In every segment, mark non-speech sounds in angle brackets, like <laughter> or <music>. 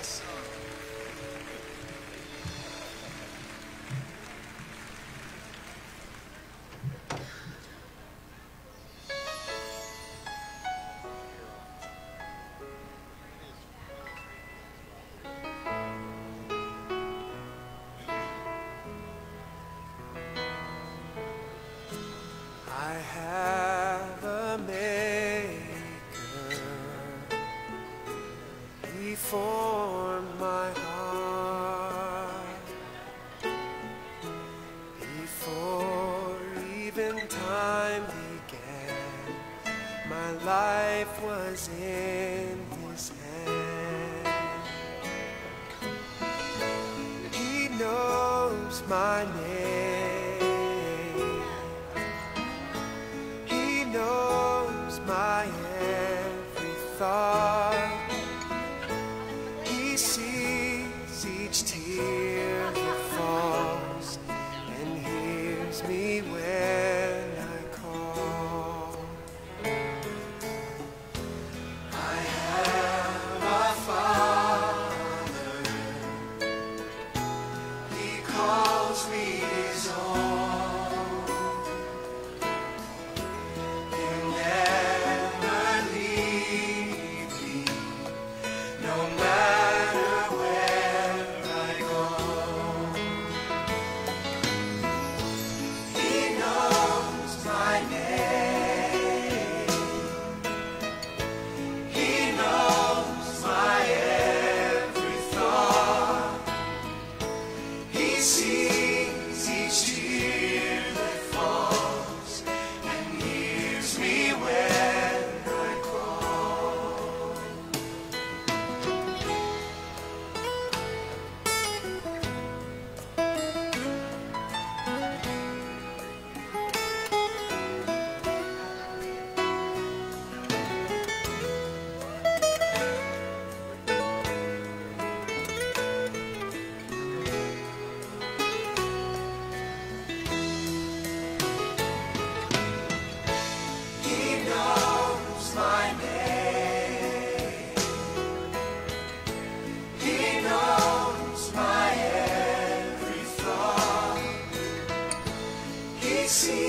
I He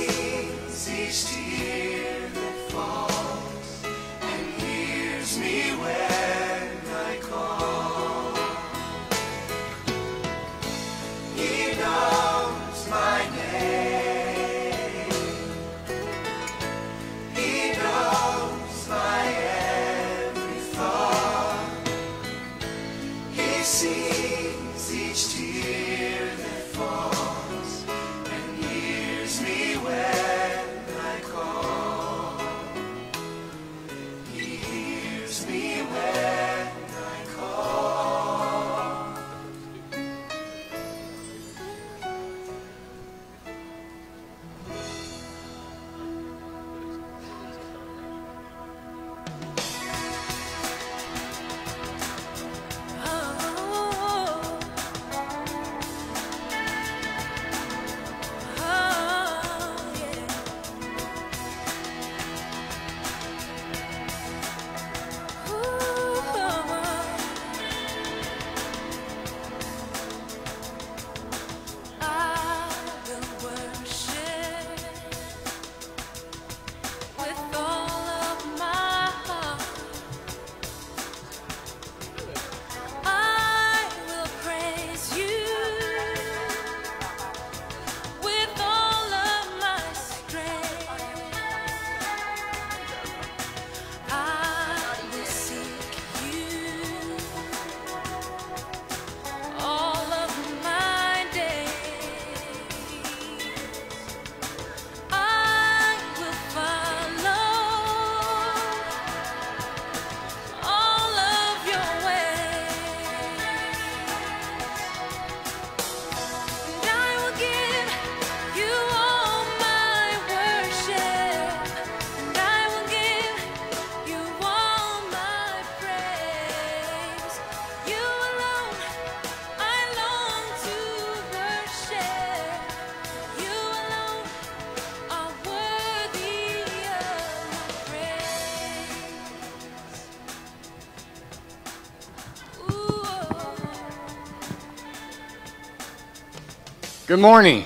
Good morning.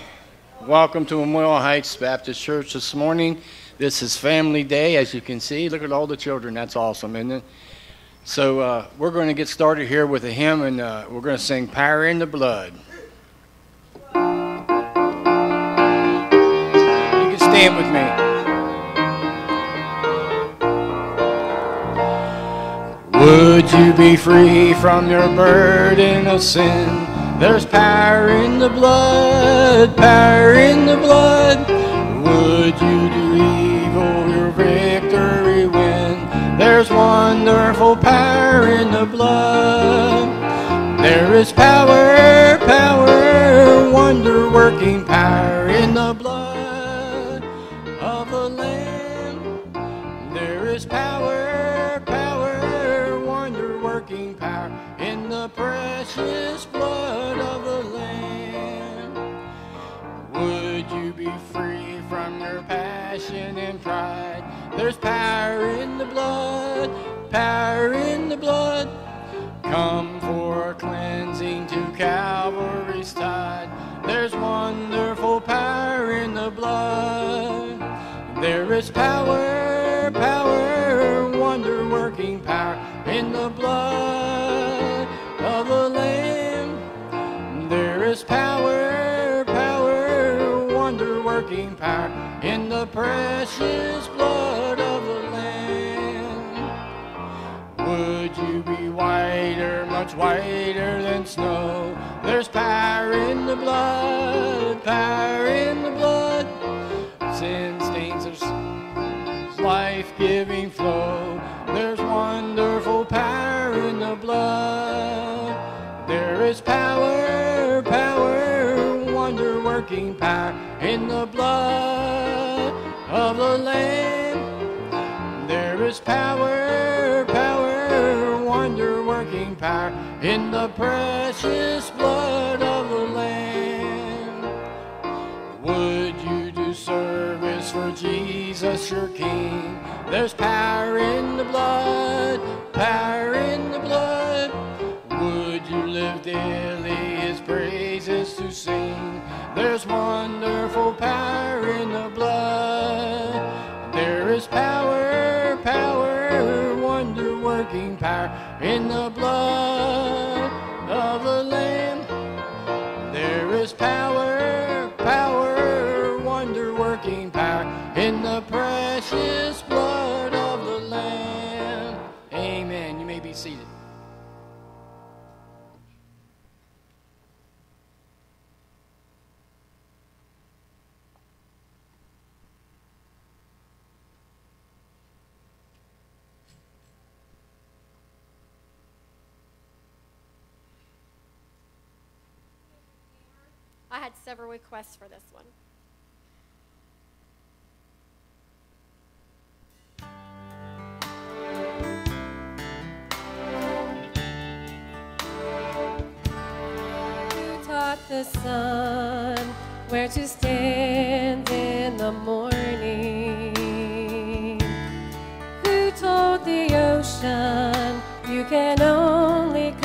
Welcome to Memorial Heights Baptist Church this morning. This is Family Day, as you can see. Look at all the children. That's awesome, isn't it? So uh, we're going to get started here with a hymn, and uh, we're going to sing "Power in the Blood." You can stand with me. Would you be free from your burden of sin? There's power in the blood, power in the blood. Would you do evil, your victory win? There's wonderful power in the blood. There is power, power, wonder working power in the blood of the Lamb. There is power, power, wonder working power in the precious blood passion and pride? There's power in the blood, power in the blood. Come for cleansing to Calvary's tide. There's wonderful power in the blood. There is power, power, wonder working power in the blood of the Lamb. There is power, power, wonder working power in the precious blood of the Lamb. Would you be whiter, much whiter than snow? There's power in the blood, power in the blood. Sin stains of life-giving flow. There's wonderful power in the blood. There is power, power, wonder-working power in the blood of the Lamb. There is power, power, wonder-working power in the precious blood of the Lamb. Would you do service for Jesus your King? There's power in the blood, power in the blood. Would you live daily his praises to sing? There's wonderful power working power in the blood of the Lamb. There is power, power, wonder working power in the precious blood of the Lamb. Amen. You may be seated. Several requests for this one. Who taught the sun where to stand in the morning? Who told the ocean you can only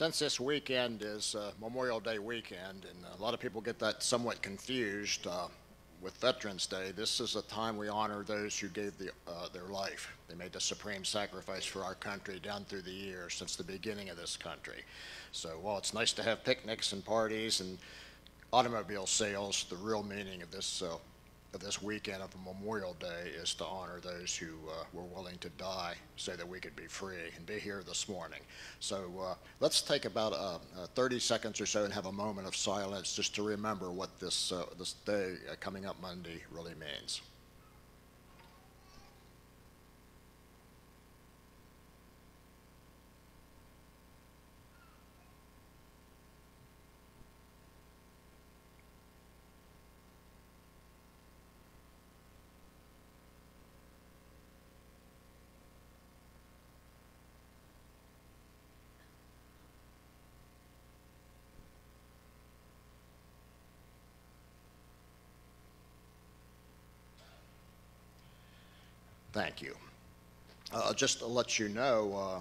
Since this weekend is uh, Memorial Day weekend, and a lot of people get that somewhat confused uh, with Veterans Day, this is a time we honor those who gave the, uh, their life. They made the supreme sacrifice for our country down through the years since the beginning of this country. So while it's nice to have picnics and parties and automobile sales, the real meaning of this uh, this weekend of Memorial Day is to honor those who uh, were willing to die so that we could be free and be here this morning. So uh, let's take about uh, uh, 30 seconds or so and have a moment of silence just to remember what this, uh, this day uh, coming up Monday really means. Thank you. Uh, just to let you know, uh,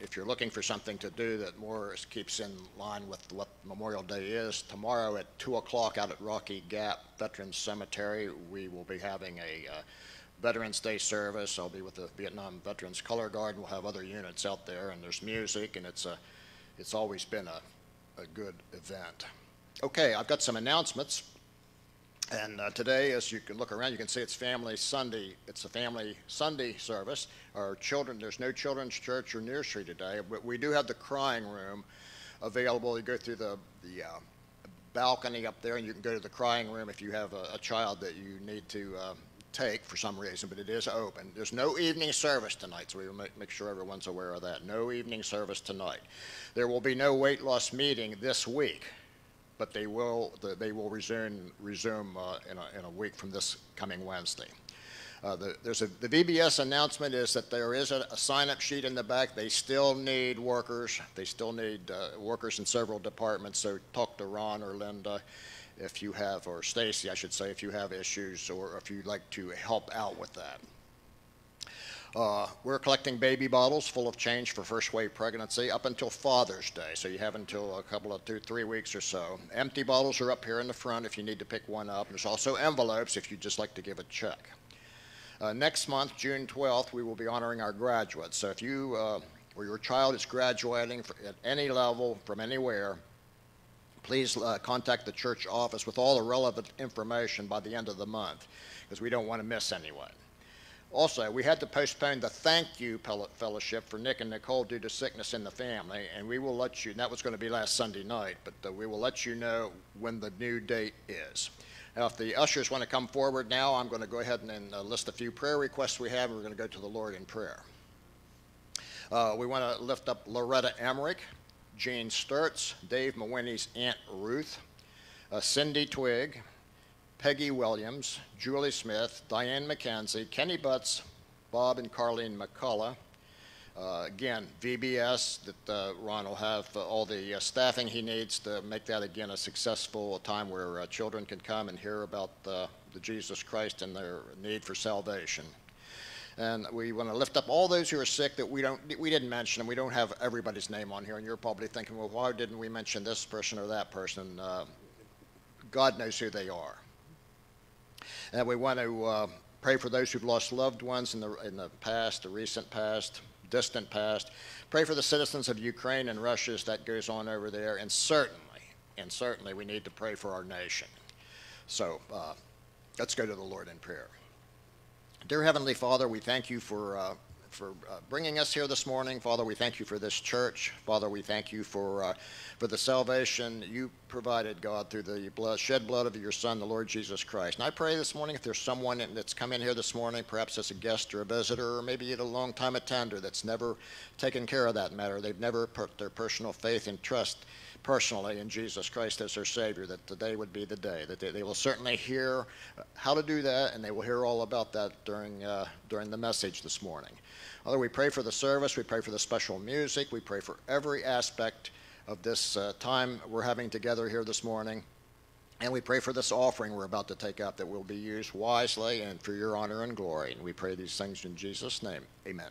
if you're looking for something to do that more keeps in line with what Memorial Day is, tomorrow at 2 o'clock out at Rocky Gap Veterans Cemetery, we will be having a uh, Veterans Day service. I'll be with the Vietnam Veterans Color Guard. We'll have other units out there, and there's music, and it's a, it's always been a, a good event. Okay, I've got some announcements. And uh, today, as you can look around, you can see it's Family Sunday. It's a Family Sunday service. Our children, there's no children's church or nursery today, but we do have the crying room available. You go through the, the uh, balcony up there, and you can go to the crying room if you have a, a child that you need to uh, take for some reason, but it is open. There's no evening service tonight, so we will make, make sure everyone's aware of that. No evening service tonight. There will be no weight loss meeting this week but they will, they will resume, resume uh, in a, in a week from this coming Wednesday. Uh, the- There's a, the VBS announcement is that there is a, a sign-up sheet in the back. They still need workers. They still need uh, workers in several departments, so talk to Ron or Linda if you have, or Stacy, I should say, if you have issues or if you'd like to help out with that. Uh, we're collecting baby bottles full of change for First Way pregnancy up until Father's Day. So you have until a couple of two, three weeks or so. Empty bottles are up here in the front if you need to pick one up. There's also envelopes if you'd just like to give a check. Uh, next month, June 12th, we will be honoring our graduates. So if you uh, or your child is graduating at any level from anywhere, please uh, contact the church office with all the relevant information by the end of the month because we don't want to miss anyone. Also, we had to postpone the thank you fellowship for Nick and Nicole due to sickness in the family, and we will let you, that was going to be last Sunday night, but uh, we will let you know when the new date is. Now, if the ushers want to come forward now, I'm going to go ahead and, and uh, list a few prayer requests we have, and we're going to go to the Lord in prayer. Uh, we want to lift up Loretta Emmerich, Jane Sturts, Dave Mawiney's Aunt Ruth, uh, Cindy Twig, Peggy Williams, Julie Smith, Diane McKenzie, Kenny Butts, Bob and Carlene McCullough. Uh, again, VBS, that uh, Ron will have uh, all the uh, staffing he needs to make that again a successful time where uh, children can come and hear about uh, the Jesus Christ and their need for salvation. And we want to lift up all those who are sick that we don't, we didn't mention, and we don't have everybody's name on here. And you're probably thinking, well, why didn't we mention this person or that person? God knows who they are. And we want to uh, pray for those who've lost loved ones in the, in the past, the recent past, distant past. Pray for the citizens of Ukraine and Russia as that goes on over there. And certainly, and certainly, we need to pray for our nation. So uh, let's go to the Lord in prayer. Dear Heavenly Father, we thank you for, uh, for uh, bringing us here this morning. Father, we thank you for this church. Father, we thank you for, uh, for the salvation you provided, God, through the blood, shed blood of your Son, the Lord Jesus Christ. And I pray this morning if there's someone that's come in here this morning, perhaps as a guest or a visitor, or maybe a long time attender that's never taken care of that matter, they've never put their personal faith and trust personally in Jesus Christ as their Savior, that today would be the day. That they, they will certainly hear how to do that, and they will hear all about that during, uh, during the message this morning. Father, we pray for the service, we pray for the special music, we pray for every aspect of this uh, time we're having together here this morning. And we pray for this offering we're about to take up that will be used wisely and for your honor and glory. And we pray these things in Jesus' name. Amen.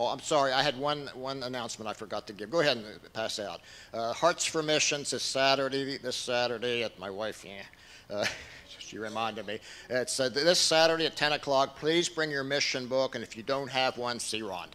Oh, I'm sorry. I had one, one announcement I forgot to give. Go ahead and pass out. Uh, Hearts for Missions is Saturday, this Saturday at my wife, yeah. Uh, <laughs> she reminded me. It's uh, this Saturday at 10 o'clock. Please bring your mission book, and if you don't have one, see Rhonda.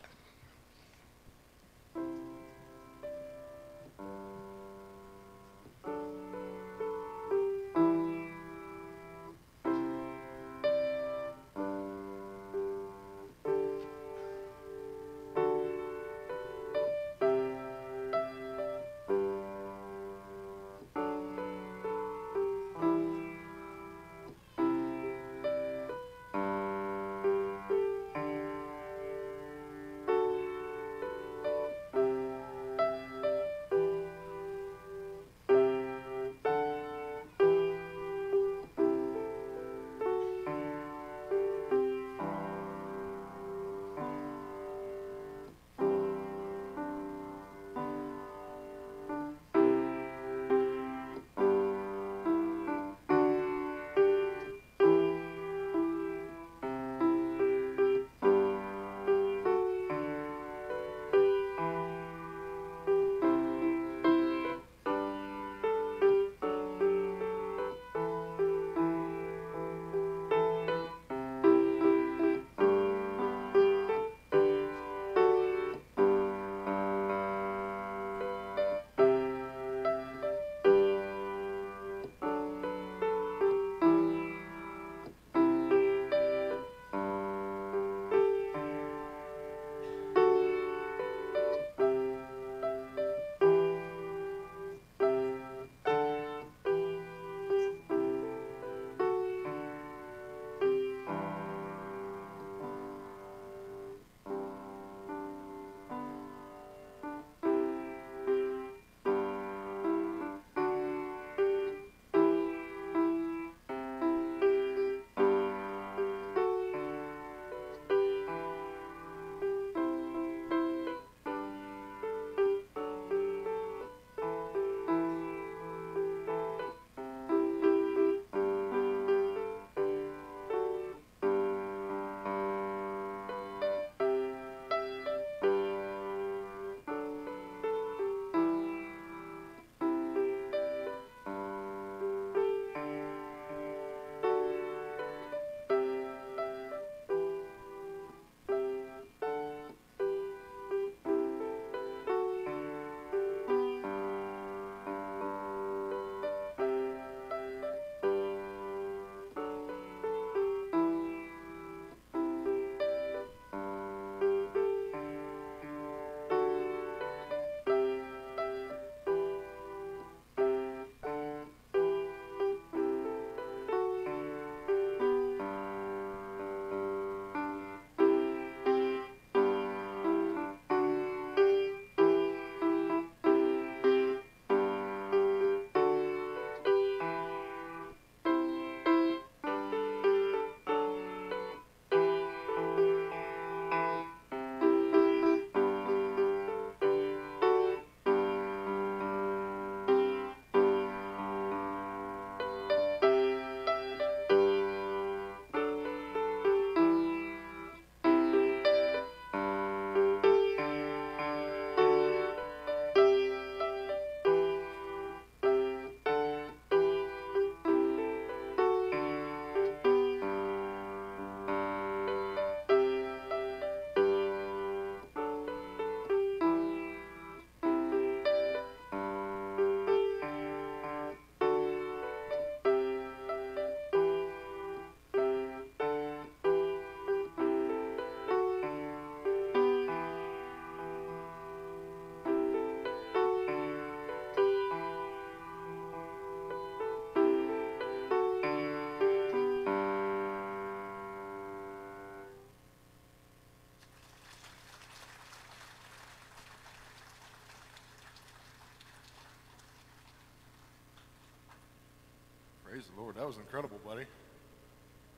Praise the Lord. That was incredible, buddy.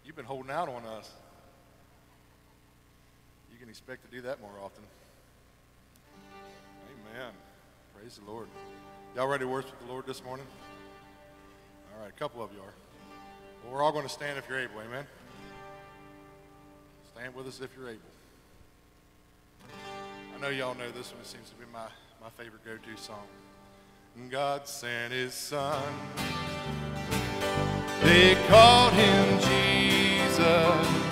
You've been holding out on us. You can expect to do that more often. Amen. Praise the Lord. Y'all ready to worship the Lord this morning? All right, a couple of you are. Well, we're all going to stand if you're able. Amen. Stand with us if you're able. I know y'all know this one. It seems to be my, my favorite go-to song. God sent his son they called him Jesus.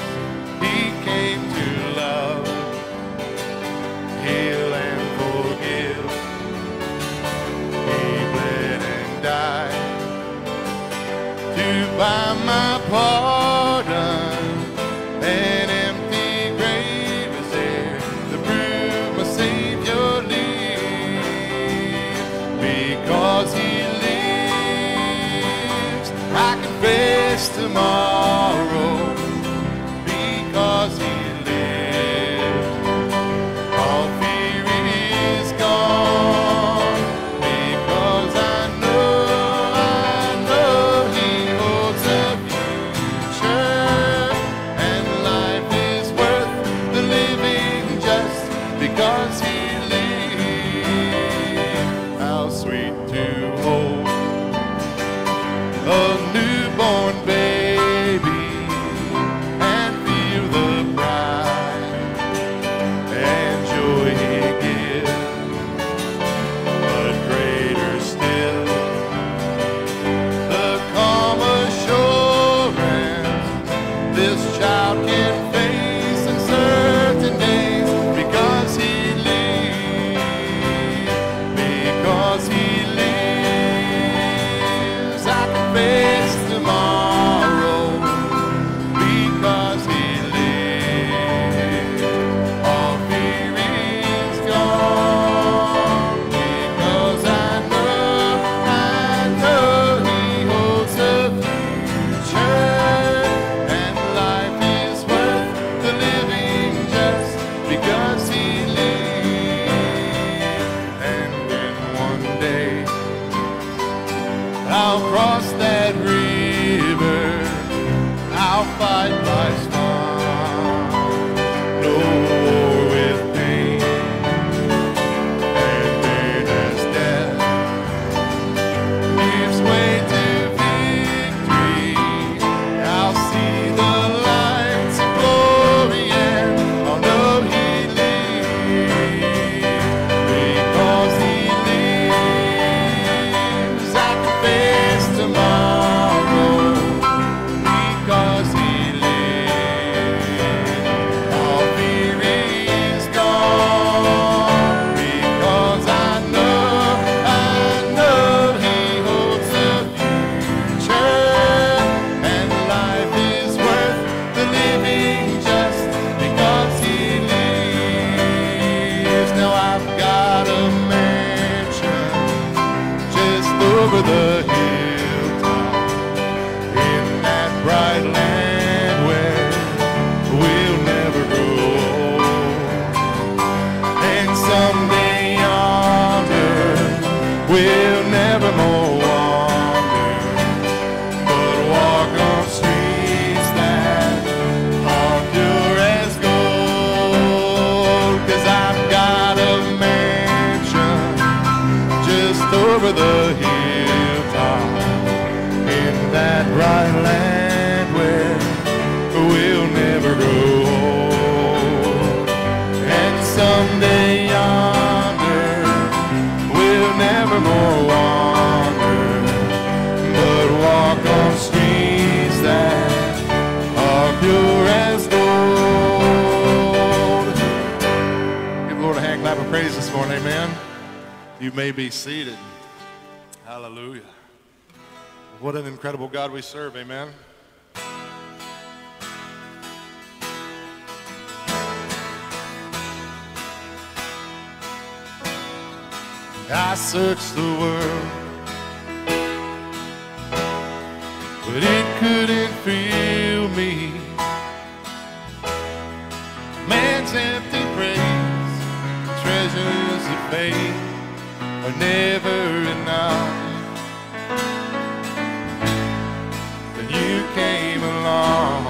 face tomorrow. I searched the world, but it couldn't fill me. Man's empty praise, treasures of fame are never enough. And you came along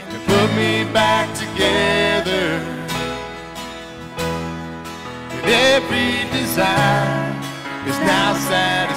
and put me back together. Desire is now satisfied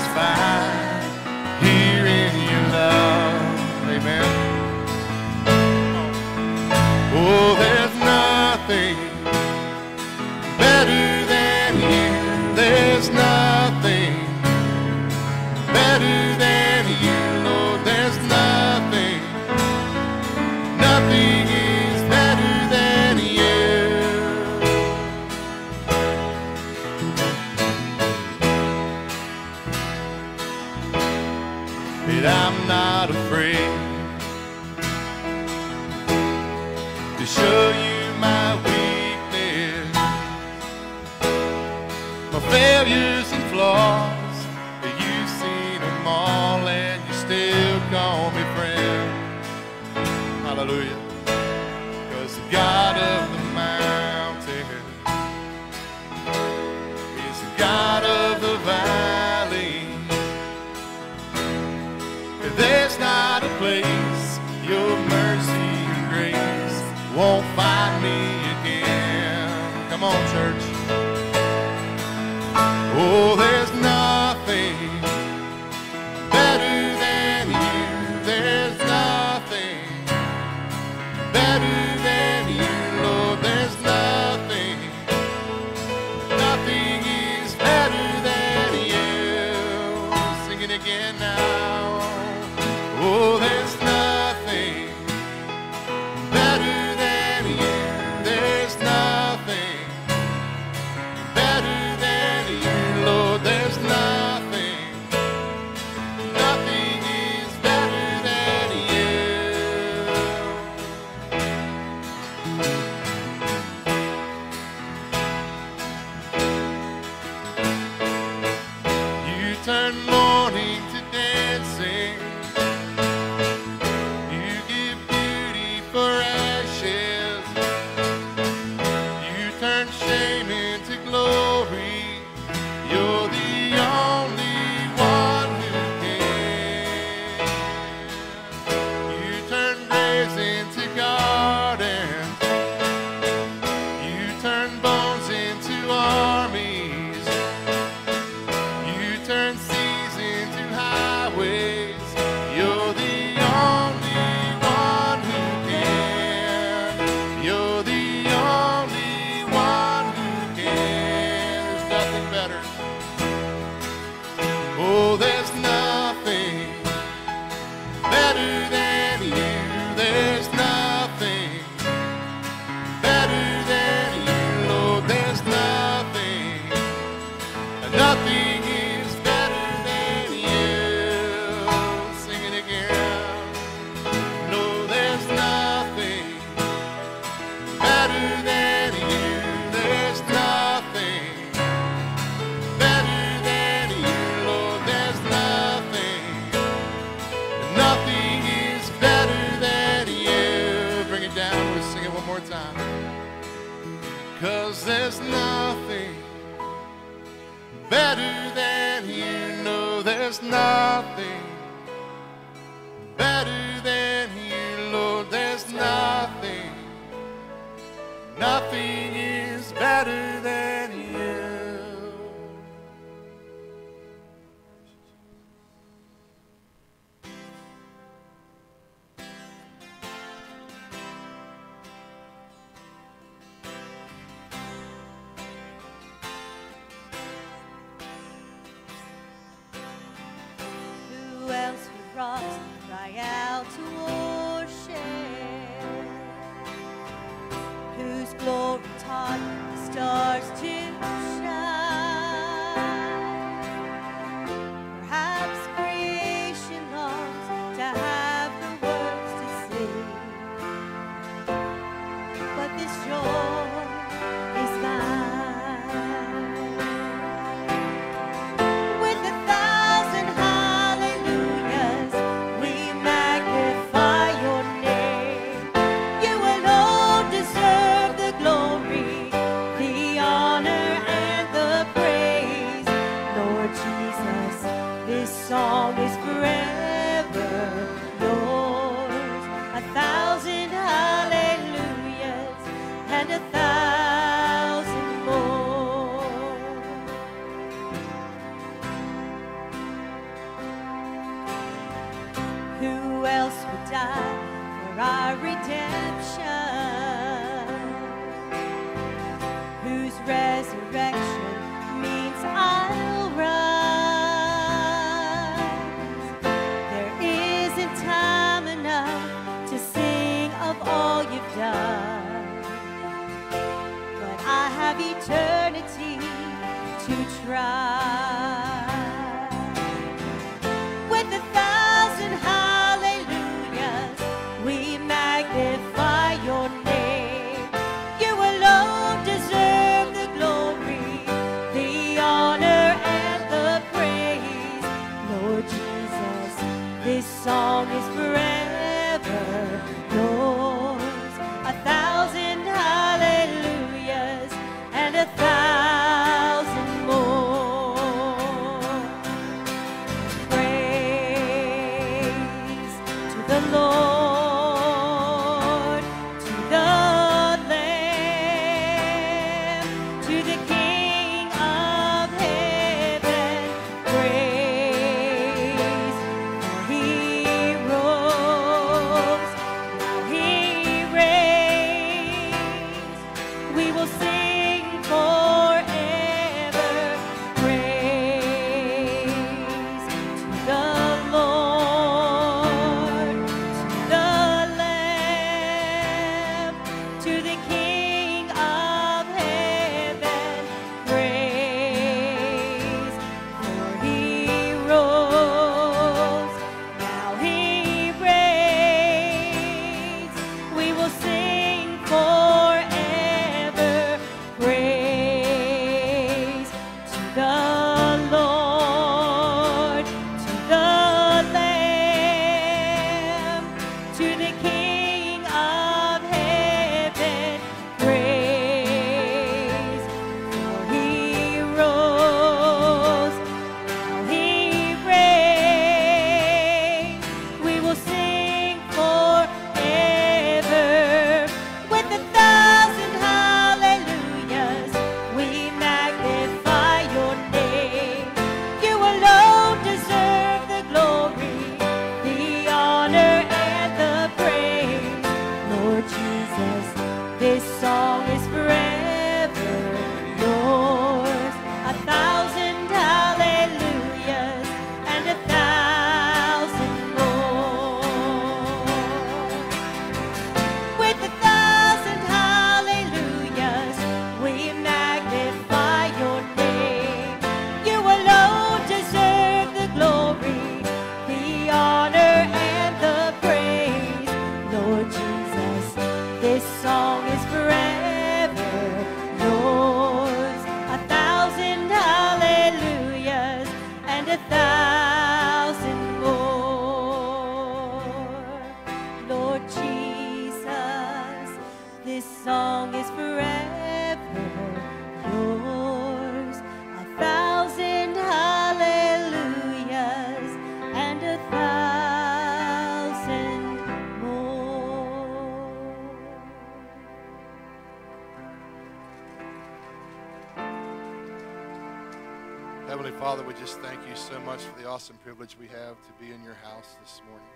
privilege we have to be in your house this morning.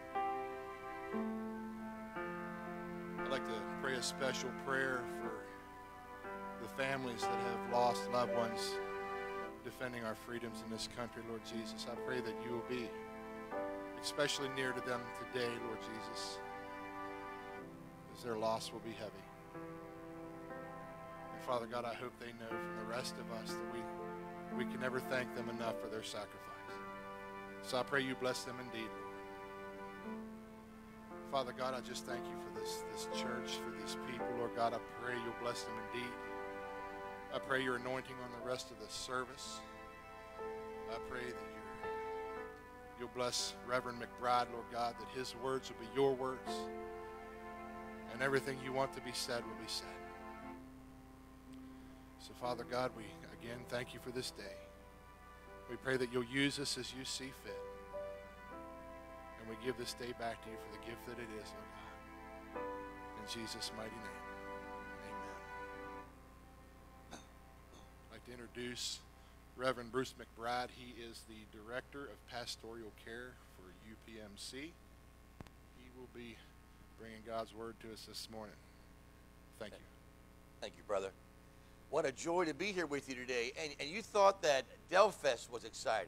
I'd like to pray a special prayer for the families that have lost loved ones defending our freedoms in this country, Lord Jesus. I pray that you will be especially near to them today, Lord Jesus, as their loss will be heavy. And Father God, I hope they know from the rest of us that we we can never thank them enough for their sacrifice. So I pray you bless them indeed. Father God, I just thank you for this, this church, for these people. Lord God, I pray you'll bless them indeed. I pray your anointing on the rest of the service. I pray that you'll bless Reverend McBride, Lord God, that his words will be your words. And everything you want to be said will be said. So, Father God, we again thank you for this day. We pray that you'll use us as you see fit. And we give this day back to you for the gift that it is, Lord God. In Jesus' mighty name, amen. I'd like to introduce Reverend Bruce McBride. He is the Director of Pastoral Care for UPMC. He will be bringing God's word to us this morning. Thank you. Thank you, brother. What a joy to be here with you today. And, and you thought that Delfest was exciting.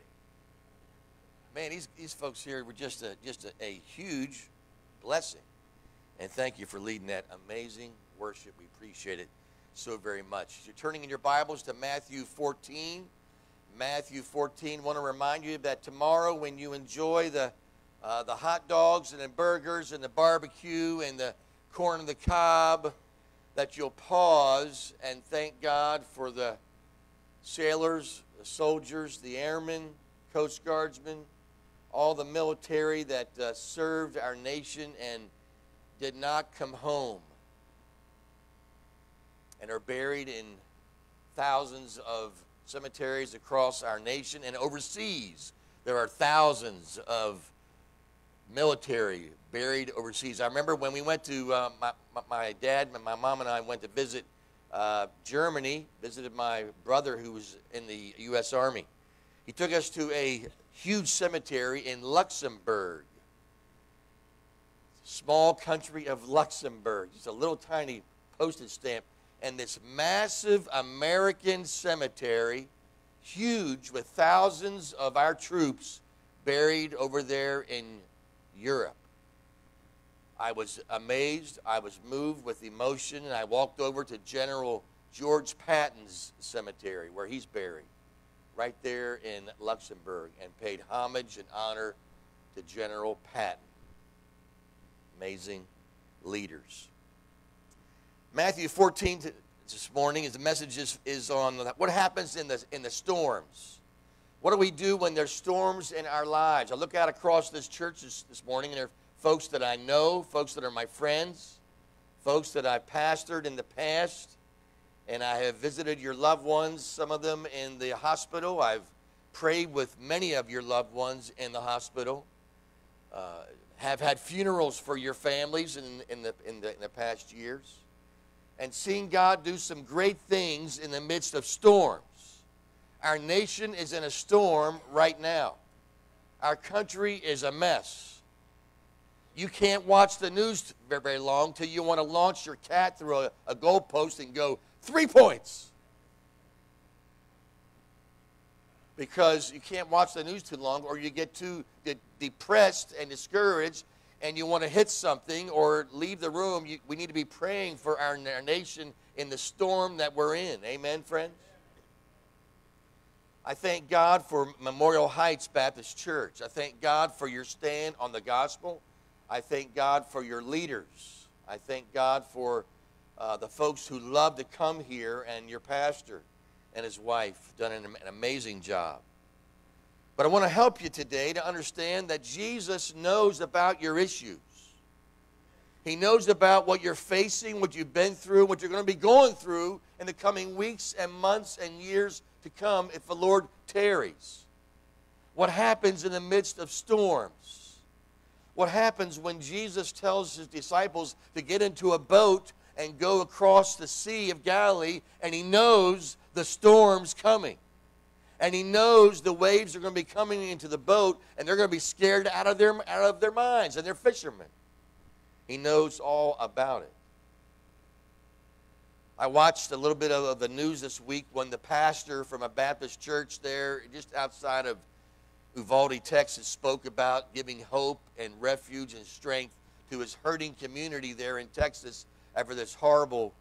Man, these, these folks here were just a just a, a huge blessing. And thank you for leading that amazing worship. We appreciate it so very much. You're turning in your Bibles to Matthew 14. Matthew 14. Want to remind you that tomorrow, when you enjoy the uh, the hot dogs and the burgers and the barbecue and the corn on the cob, that you'll pause and thank God for the sailors, the soldiers, the airmen, Coast Guardsmen, all the military that uh, served our nation and did not come home and are buried in thousands of cemeteries across our nation and overseas. There are thousands of military buried overseas. I remember when we went to, uh, my, my, dad, and my mom and I went to visit uh, Germany, visited my brother who was in the U.S. Army. He took us to a huge cemetery in Luxembourg, small country of Luxembourg. It's a little tiny postage stamp. And this massive American cemetery, huge, with thousands of our troops buried over there in Europe. I was amazed. I was moved with emotion, and I walked over to General George Patton's cemetery where he's buried, right there in Luxembourg, and paid homage and honor to General Patton. Amazing leaders. Matthew 14 this morning is the message is, is on what happens in the, in the storms. What do we do when there's storms in our lives? I look out across this church this, this morning, and there are folks that I know, folks that are my friends, folks that I've pastored in the past, and I have visited your loved ones, some of them in the hospital. I've prayed with many of your loved ones in the hospital. Uh, have had funerals for your families in, in, the, in, the, in the past years. And seen God do some great things in the midst of storms. Our nation is in a storm right now. Our country is a mess. You can't watch the news very, very long till you want to launch your cat through a, a goalpost and go, three points. Because you can't watch the news too long or you get too de- depressed and discouraged and you want to hit something or leave the room. You, we need to be praying for our, our nation in the storm that we're in. Amen, friends? I thank God for Memorial Heights Baptist Church. I thank God for your stand on the gospel. I thank God for your leaders. I thank God for uh, the folks who love to come here and your pastor and his wife done an, an amazing job. But I want to help you today to understand that Jesus knows about your issues. He knows about what you're facing, what you've been through, what you're going to be going through in the coming weeks and months and years to come if the Lord tarries. What happens in the midst of storms? What happens when Jesus tells his disciples to get into a boat and go across the Sea of Galilee and he knows the storm's coming? And he knows the waves are going to be coming into the boat and they're going to be scared out of their, out of their minds, and they're fishermen. He knows all about it. I watched a little bit of the news this week when the pastor from a Baptist church there, just outside of Uvalde, Texas, spoke about giving hope and refuge and strength to his hurting community there in Texas after this horrible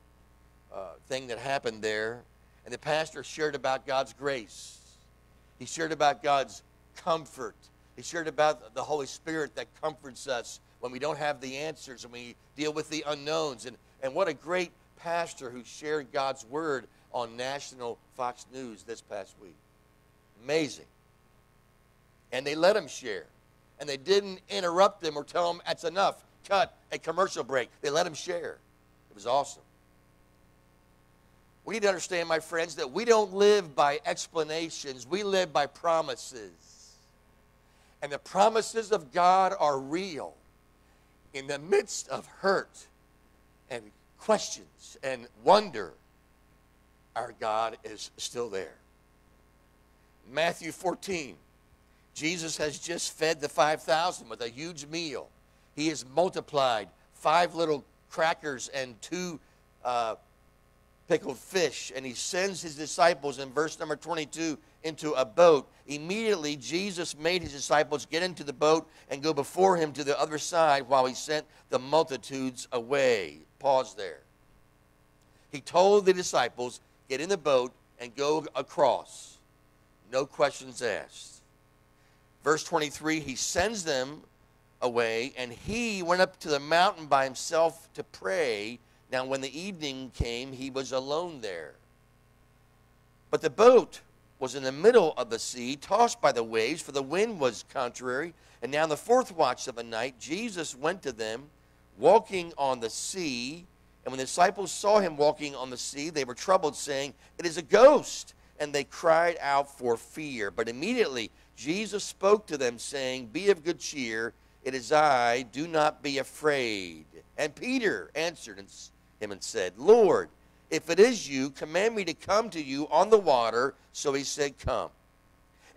uh, thing that happened there. And the pastor shared about God's grace. He shared about God's comfort. He shared about the Holy Spirit that comforts us when we don't have the answers and we deal with the unknowns. And, and what a great pastor who shared God's word on national Fox News this past week. Amazing. And they let him share. And they didn't interrupt him or tell him that's enough. Cut a commercial break. They let him share. It was awesome. We need to understand, my friends, that we don't live by explanations, we live by promises. And the promises of God are real. In the midst of hurt and questions and wonder, our God is still there. Matthew 14, Jesus has just fed the 5,000 with a huge meal. He has multiplied five little crackers and two uh, pickled fish. And he sends his disciples in verse number 22 into a boat. Immediately, Jesus made his disciples get into the boat and go before him to the other side while he sent the multitudes away. Pause there. He told the disciples, get in the boat and go across. No questions asked. Verse 23, he sends them away, and he went up to the mountain by himself to pray. Now, when the evening came, he was alone there. But the boat was in the middle of the sea, tossed by the waves, for the wind was contrary. And now, in the fourth watch of the night, Jesus went to them, walking on the sea. And when the disciples saw him walking on the sea, they were troubled, saying, It is a ghost. And they cried out for fear. But immediately Jesus spoke to them, saying, Be of good cheer. It is I. Do not be afraid. And Peter answered him and said, Lord, if it is you, command me to come to you on the water. So he said, Come.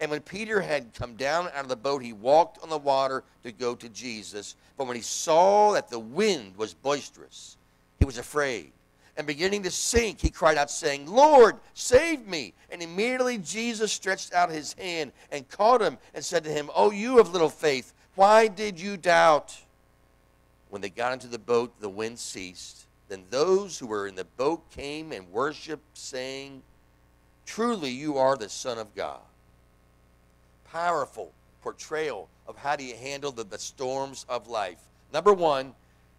And when Peter had come down out of the boat, he walked on the water to go to Jesus. But when he saw that the wind was boisterous, he was afraid. And beginning to sink, he cried out, saying, Lord, save me. And immediately Jesus stretched out his hand and caught him and said to him, Oh, you of little faith, why did you doubt? When they got into the boat, the wind ceased. Then those who were in the boat came and worshiped, saying, Truly you are the Son of God. Powerful portrayal of how do you handle the, the storms of life. Number one,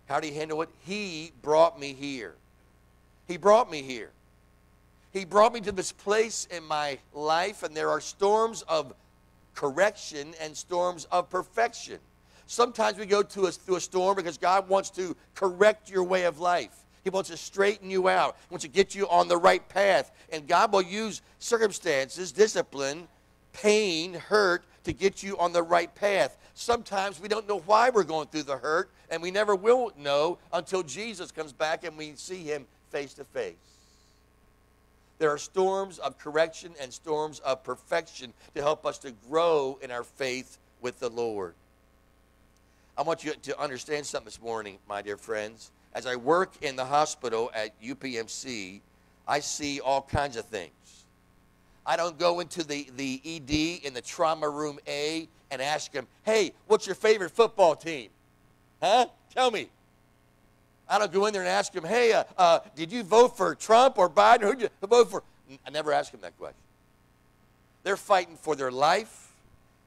how do you handle it? He brought me here. He brought me here. He brought me to this place in my life, and there are storms of correction and storms of perfection. Sometimes we go to a, through a storm because God wants to correct your way of life. He wants to straighten you out. He wants to get you on the right path. And God will use circumstances, discipline, pain, hurt to get you on the right path. Sometimes we don't know why we're going through the hurt, and we never will know until Jesus comes back and we see him face to face. There are storms of correction and storms of perfection to help us to grow in our faith with the Lord. I want you to understand something this morning, my dear friends. As I work in the hospital at UPMC, I see all kinds of things. I don't go into the, the ED in the trauma room A and ask them, hey, what's your favorite football team? Huh? Tell me. I don't go in there and ask them, hey, uh, uh, did you vote for Trump or Biden? Who did you vote for? I never ask them that question. They're fighting for their life.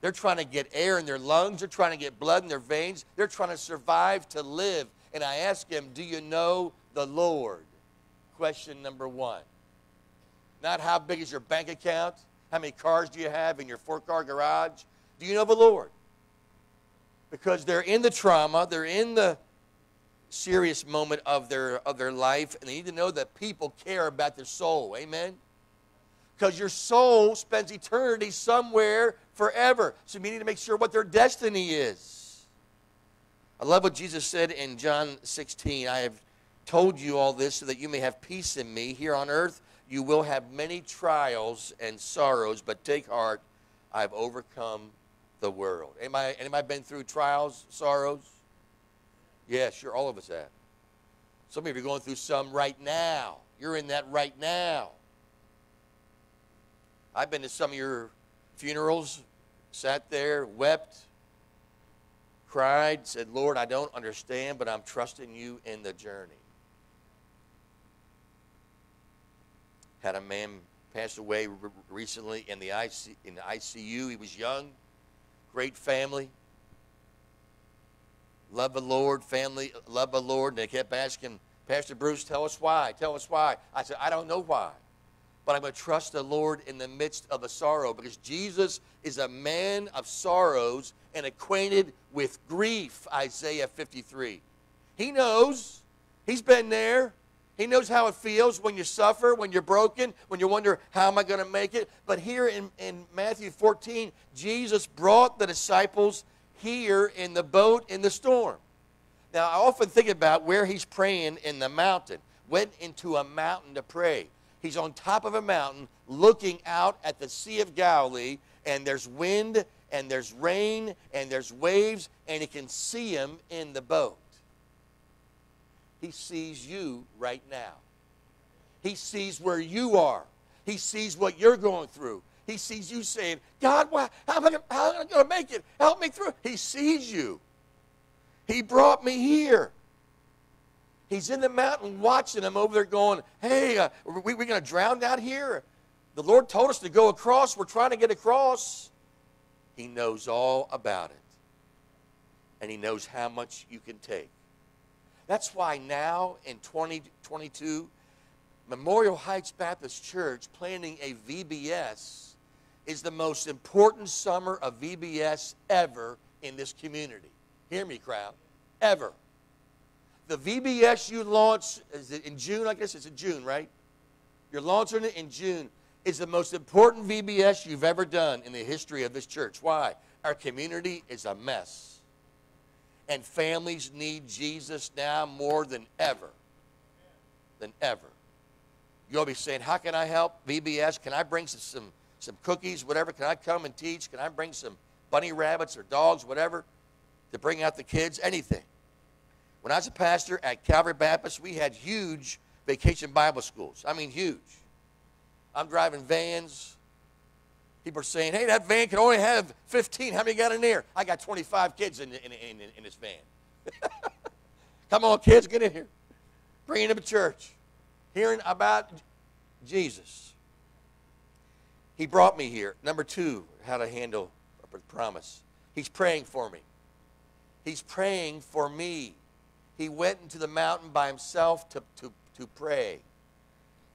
They're trying to get air in their lungs. They're trying to get blood in their veins. They're trying to survive to live. And I ask them, do you know the Lord? Question number one. Not how big is your bank account? How many cars do you have in your four car garage? Do you know the Lord? Because they're in the trauma, they're in the serious moment of their of their life, and they need to know that people care about their soul. Amen. Because your soul spends eternity somewhere forever. So we need to make sure what their destiny is. I love what Jesus said in John 16. I have told you all this so that you may have peace in me. Here on earth, you will have many trials and sorrows, but take heart, I've overcome the world. Anybody, anybody been through trials, sorrows? Yeah, sure, all of us have. Some of you are going through some right now. You're in that right now. I've been to some of your funerals, sat there, wept, cried, said, Lord, I don't understand, but I'm trusting you in the journey. Had a man pass away recently in the, in the ICU. He was young, great family love the Lord, family, love the Lord. And they kept asking, Pastor Bruce, tell us why. Tell us why. I said, I don't know why. But I'm going to trust the Lord in the midst of the sorrow because Jesus is a man of sorrows and acquainted with grief, Isaiah 53. He knows. He's been there. He knows how it feels when you suffer, when you're broken, when you wonder, how am I going to make it? But here in, in Matthew 14, Jesus brought the disciples here in the boat in the storm. Now, I often think about where he's praying in the mountain. Went into a mountain to pray. He's on top of a mountain looking out at the Sea of Galilee, and there's wind, and there's rain, and there's waves, and he can see him in the boat. He sees you right now. He sees where you are. He sees what you're going through. He sees you saying, God, why, how am I how am I going to make it? Help me through. He sees you. He brought me here. He's in the mountain watching them over there going, hey, uh, are we, we going to drown down here? The Lord told us to go across. We're trying to get across. He knows all about it. And He knows how much you can take. That's why now in 2022, Memorial Heights Baptist Church planning a VBS is the most important summer of VBS ever in this community. Hear me, crowd. Ever. The VBS you launch is in June, I guess it's in June, right? You're launching it in June. Is the most important VBS you've ever done in the history of this church. Why? Our community is a mess. And families need Jesus now more than ever. Than ever. You'll be saying, How can I help? VBS, can I bring some, some, some cookies, whatever? Can I come and teach? Can I bring some bunny rabbits or dogs, whatever, to bring out the kids? Anything. When I was a pastor at Calvary Baptist, we had huge vacation Bible schools. I mean, huge. I'm driving vans. People are saying, hey, that van can only have 15. How many got in there? I got 25 kids in, in, in, in this van. <laughs> Come on, kids, get in here. Bring them to church. Hearing about Jesus. He brought me here. Number two, how to handle a promise. He's praying for me. He's praying for me. He went into the mountain by himself to, to, to pray.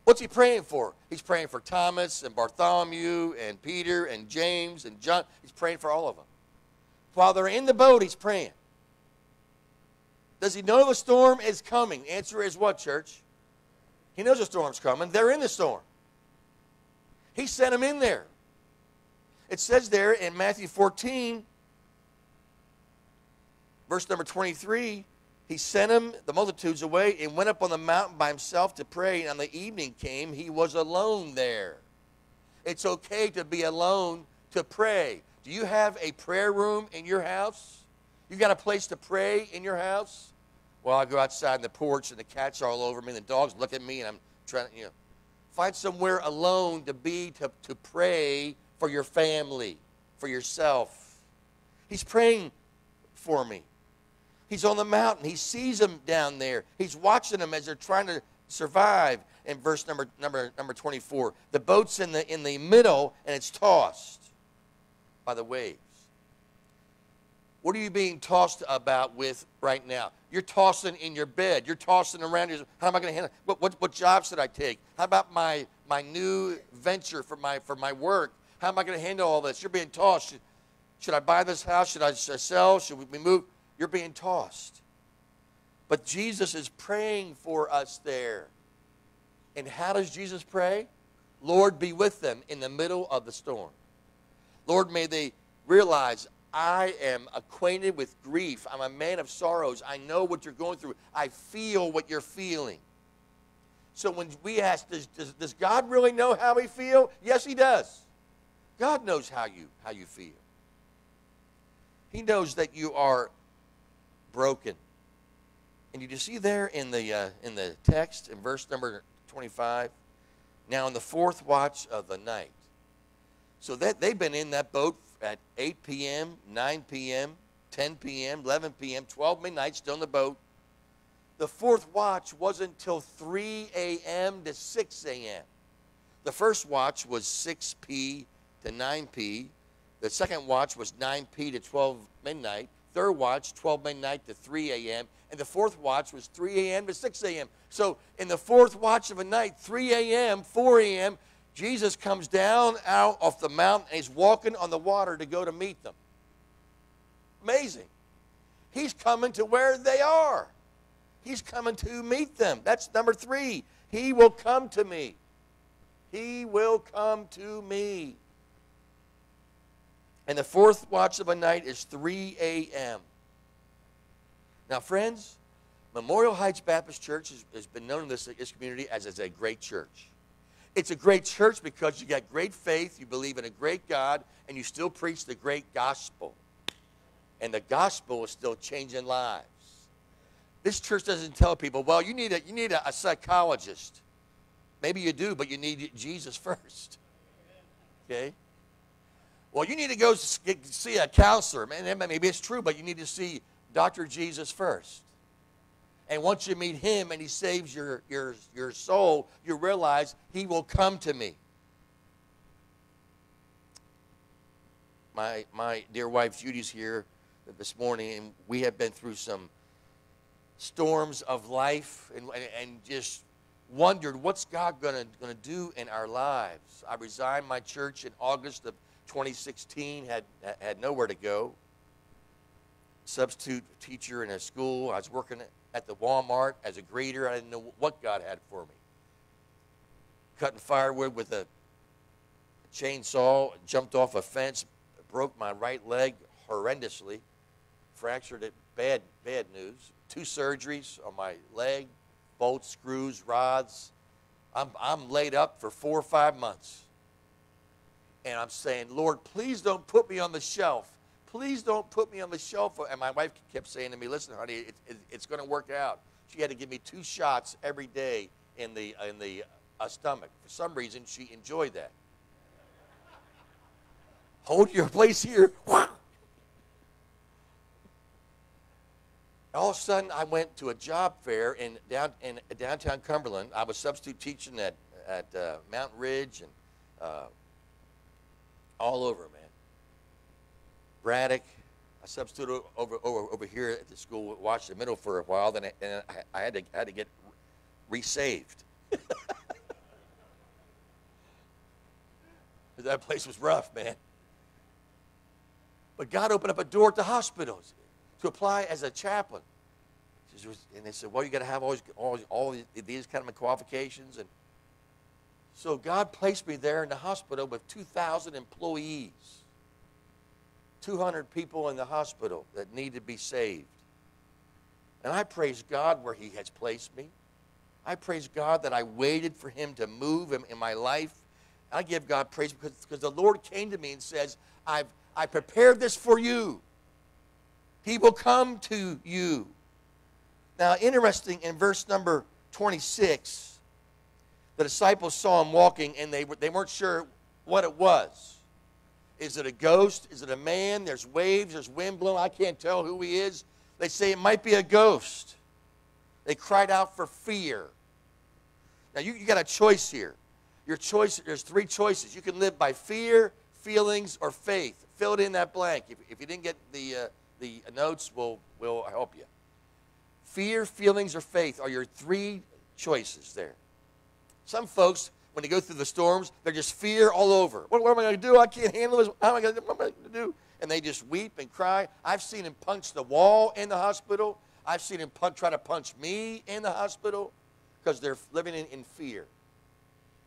What's he praying for? He's praying for Thomas and Bartholomew and Peter and James and John. He's praying for all of them. While they're in the boat, he's praying. Does he know the storm is coming? Answer is what, church? He knows the storm's coming. They're in the storm. He sent them in there. It says there in Matthew 14, verse number 23, he sent him, the multitudes, away and went up on the mountain by himself to pray. And on the evening came, he was alone there. It's okay to be alone to pray. Do you have a prayer room in your house? You got a place to pray in your house? Well, I go outside in the porch and the cats are all over me and the dogs look at me and I'm trying to, you know. Find somewhere alone to be, to, to pray for your family, for yourself. He's praying for me. He's on the mountain. He sees them down there. He's watching them as they're trying to survive. In verse number, number, number 24, the boat's in the, in the middle and it's tossed by the waves. What are you being tossed about with right now? You're tossing in your bed. You're tossing around. How am I going to handle it? What, what, what job should I take? How about my, my new venture for my, for my work? How am I going to handle all this? You're being tossed. Should, should I buy this house? Should I, should uh, I sell? Should we move? You're being tossed. But Jesus is praying for us there. And how does Jesus pray? Lord, be with them in the middle of the storm. Lord, may they realize I am acquainted with grief. I'm a man of sorrows. I know what you're going through. I feel what you're feeling. So when we ask, does, does, does God really know how we feel? Yes, He does. God knows how you, how you feel. He knows that you are broken. And you see there in the, uh, in the text, in verse number 25, now in the fourth watch of the night. So that they've been in that boat at 8 p.m., 9 p.m., 10 p.m., 11 p.m., 12 midnight, still in the boat. The fourth watch wasn't until 3 a.m. to 6 a.m. The first watch was 6 p to 9 p. The second watch was 9 p to 12 midnight. Third watch, 12 midnight to 3 a.m. And the fourth watch was 3 a.m. to 6 a.m. So in the fourth watch of a night, 3 a.m., 4 a.m., Jesus comes down out off the mountain and he's walking on the water to go to meet them. Amazing. He's coming to where they are. He's coming to meet them. That's number three. He will come to me. He will come to me. And the fourth watch of a night is 3 a.m. Now, friends, Memorial Heights Baptist Church has, has been known in this, this community as, as a great church. It's a great church because you got great faith, you believe in a great God, and you still preach the great gospel. And the gospel is still changing lives. This church doesn't tell people, well, you need a, you need a, a psychologist. Maybe you do, but you need Jesus <laughs> first. Okay? Well, you need to go see a counselor. Man, maybe it's true, but you need to see Dr. Jesus first. And once you meet him and he saves your, your, your soul, you realize he will come to me. My, my dear wife Judy's here this morning, and we have been through some storms of life and, and, and just wondered what's God going to do in our lives. I resigned my church in August of 2016, had, had nowhere to go. Substitute teacher in a school. I was working at the Walmart as a greeter. I didn't know what God had for me. Cutting firewood with a chainsaw, jumped off a fence, broke my right leg horrendously, fractured it, bad, bad news. Two surgeries on my leg, bolts, screws, rods. I'm, I'm laid up for four or five months. And I'm saying, Lord, please don't put me on the shelf. Please don't put me on the shelf. And my wife kept saying to me, listen, honey, it, it, it's going to work out. She had to give me two shots every day in the, in the uh, stomach. For some reason, she enjoyed that. Hold your place here. All of a sudden, I went to a job fair in, down, in downtown Cumberland. I was substitute teaching at, at uh, Mountain Ridge and uh, all over. Braddock. I substituted over, over, over here at the school at the Middle for a while. Then I, and I, I had to had to get resaved. <laughs> that place was rough, man. But God opened up a door at the hospitals to apply as a chaplain. And they said, well, you got to have all, all, all these kind of qualifications. And so God placed me there in the hospital with 2,000 employees, 200 people in the hospital that need to be saved. And I praise God where He has placed me. I praise God that I waited for Him to move in, in my life. I give God praise because, because the Lord came to me and says, I've I prepared this for you. He will come to you. Now, interesting, in verse number 26, the disciples saw him walking and they, they weren't sure what it was. Is it a ghost? Is it a man? There's waves, there's wind blowing. I can't tell who he is. They say it might be a ghost. They cried out for fear. Now, you, you got a choice here. Your choice, there's three choices. You can live by fear, feelings, or faith. Fill it in that blank. If, if you didn't get the, uh, the notes, we'll, we'll help you. Fear, feelings, or faith are your three choices there. Some folks, when they go through the storms, they're just fear all over. What, what am I going to do? I can't handle this. How am I going to do? And they just weep and cry. I've seen him punch the wall in the hospital. I've seen him punch, try to punch me in the hospital because they're living in, in fear.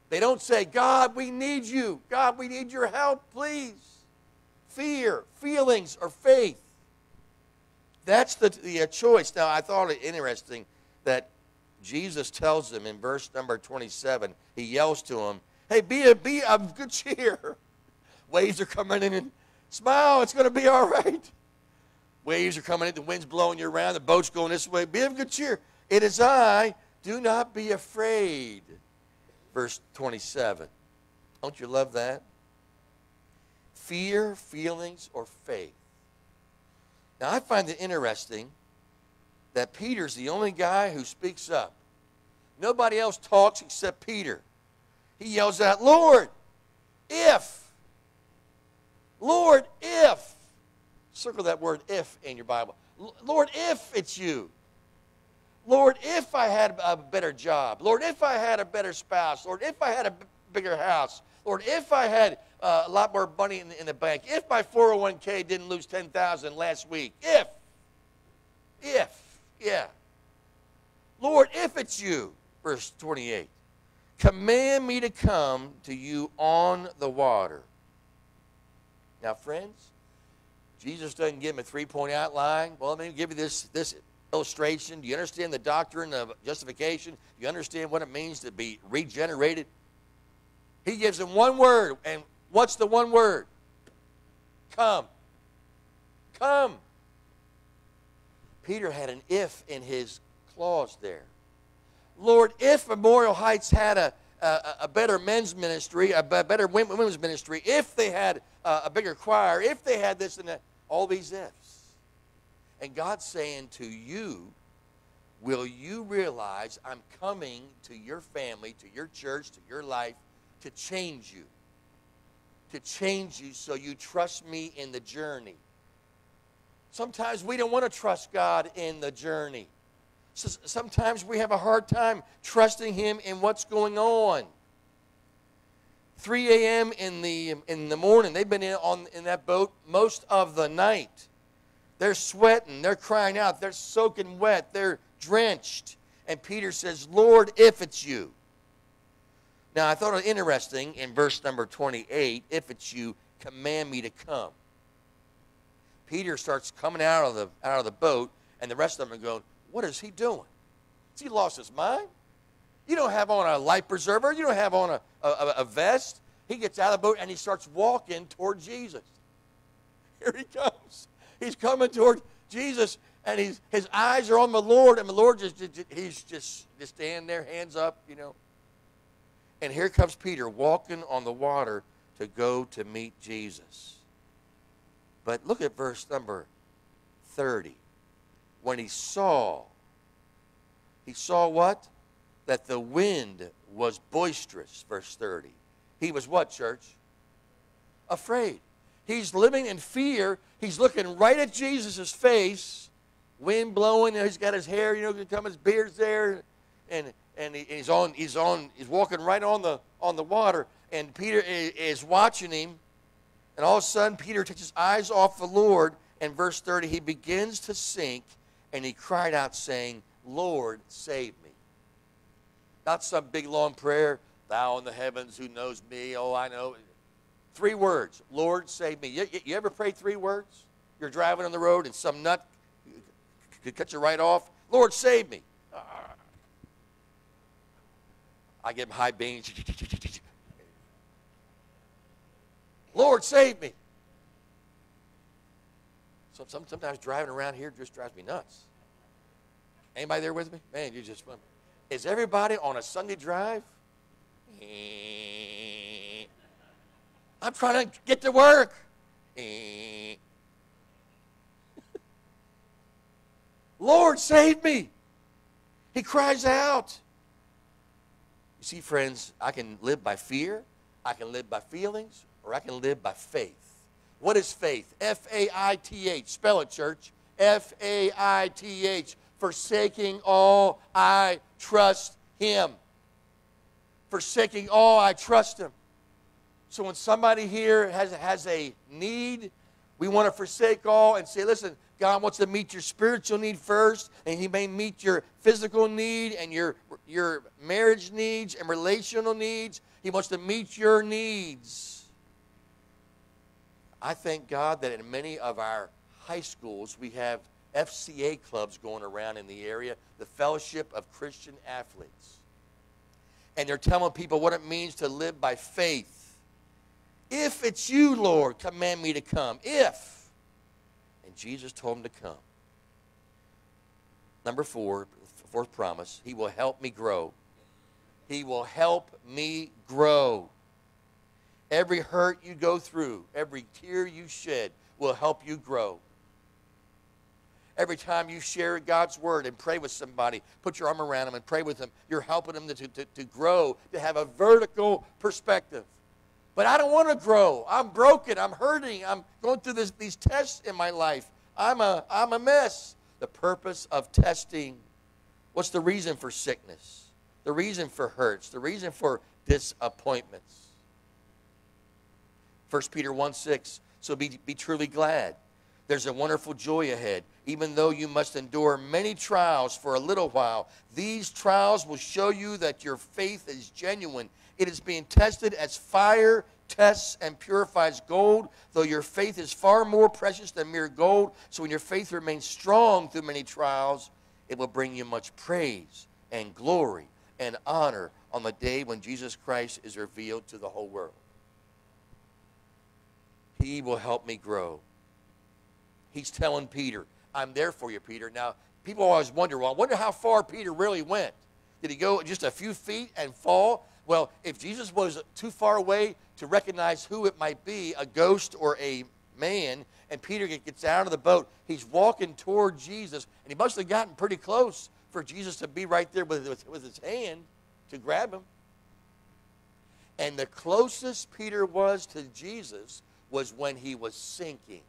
They don't say, God, we need you. God, we need your help, please. Fear, feelings, or faith. That's the, the uh, choice. Now, I thought it interesting that Jesus tells them in verse number 27, he yells to them, hey, be, a, be of good cheer. <laughs> Waves are coming in and smile, it's going to be all right. Waves are coming in, the wind's blowing you around, the boat's going this way. Be of good cheer. It is I, do not be afraid. Verse 27. Don't you love that? Fear, feelings, or faith. Now, I find it interesting that Peter's the only guy who speaks up. Nobody else talks except Peter. He yells out, Lord, if. Lord, if. Circle that word if in your Bible. Lord, if it's you. Lord, if I had a better job. Lord, if I had a better spouse. Lord, if I had a bigger house. Lord, if I had uh, a lot more money in the, in the bank. If my 401k didn't lose 10,000 last week. If. If. Yeah. Lord, if it's you. Verse 28. Command me to come to you on the water. Now, friends, Jesus doesn't give him a three-point outline. Well, let me give you this, this illustration. Do you understand the doctrine of justification? Do you understand what it means to be regenerated? He gives him one word, and what's the one word? Come. Come. Peter had an if in his clause there. Lord, if Memorial Heights had a, a, a better men's ministry, a better women's ministry, if they had a, a bigger choir, if they had this and that, all these ifs. And God's saying to you, will you realize I'm coming to your family, to your church, to your life to change you? To change you so you trust me in the journey. Sometimes we don't want to trust God in the journey. So sometimes we have a hard time trusting Him in what's going on. 3 a.m. in the in the morning, they've been in on in that boat most of the night. They're sweating, they're crying out, they're soaking wet, they're drenched. And Peter says, "Lord, if it's you." Now I thought it interesting in verse number 28, "If it's you, command me to come." Peter starts coming out of the out of the boat, and the rest of them are going, "What is he doing? Has he lost his mind? You don't have on a life preserver. You don't have on a, a, a vest." He gets out of the boat and he starts walking toward Jesus. <laughs> Here he comes. He's coming toward Jesus, and he's, his eyes are on the Lord, and the Lord just, just he's just just standing there, hands up, you know. And here comes Peter walking on the water to go to meet Jesus. But look at verse number 30. When he saw, he saw what? That the wind was boisterous, verse 30. He was what, church? Afraid. He's living in fear. He's looking right at Jesus' face, wind blowing, he's got his hair, you know, come his beard's there, and and he- he's on he's on he's walking right on the on the water, and Peter is watching him, and all of a sudden, Peter takes his eyes off the Lord. And verse 30, he begins to sink, and he cried out, saying, Lord, save me. Not some big long prayer, Thou in the heavens who knows me. Oh, I know. Three words, Lord, save me. You, you- ever pray three words? You're driving on the road, and some nut could cut you right off. Lord, save me. I give him high beans. Lord, save me. So, some, sometimes driving around here just drives me nuts. Anybody there with me? Man, you just fun. Is everybody on a Sunday drive? <laughs> I'm trying to get to work. <laughs> Lord, save me. He cries out. You see, friends, I can live by fear, I can live by feelings, or I can live by faith. What is faith? F A I T H. Spell it, church. F A I T H. Forsaking all, I trust Him. Forsaking all, I trust Him. So when somebody here has, has a need, we want to forsake all and say, listen, God wants to meet your spiritual need first, and He may meet your physical need and your, your marriage needs and relational needs. He wants to meet your needs. I thank God that in many of our high schools, we have FCA clubs going around in the area, the Fellowship of Christian Athletes. And they're telling people what it means to live by faith. If it's you, Lord, command me to come. If. And Jesus told him to come. Number four, fourth promise, he will help me grow. He will help me grow. Every hurt you go through, every tear you shed will help you grow. Every time you share God's word and pray with somebody, put your arm around them and pray with them, you're helping them to, to, to grow, to have a vertical perspective. But I don't want to grow. I'm broken. I'm hurting. I'm going through this, these tests in my life. I'm a, I'm a mess. The purpose of testing what's the reason for sickness? The reason for hurts? The reason for disappointments? 1 Peter 1 6. So be, be truly glad. There's a wonderful joy ahead. Even though you must endure many trials for a little while, these trials will show you that your faith is genuine. It is being tested as fire tests and purifies gold, though your faith is far more precious than mere gold. So when your faith remains strong through many trials, it will bring you much praise and glory and honor on the day when Jesus Christ is revealed to the whole world. He will help me grow. He's telling Peter, I'm there for you, Peter. Now, people always wonder, well, I wonder how far Peter really went. Did he go just a few feet and fall? Well, if Jesus was too far away to recognize who it might be, a ghost or a man, and Peter gets out of the boat, he's walking toward Jesus, and he must have gotten pretty close for Jesus to be right there with, with, with his hand to grab him. And the closest Peter was to Jesus was when he was sinking.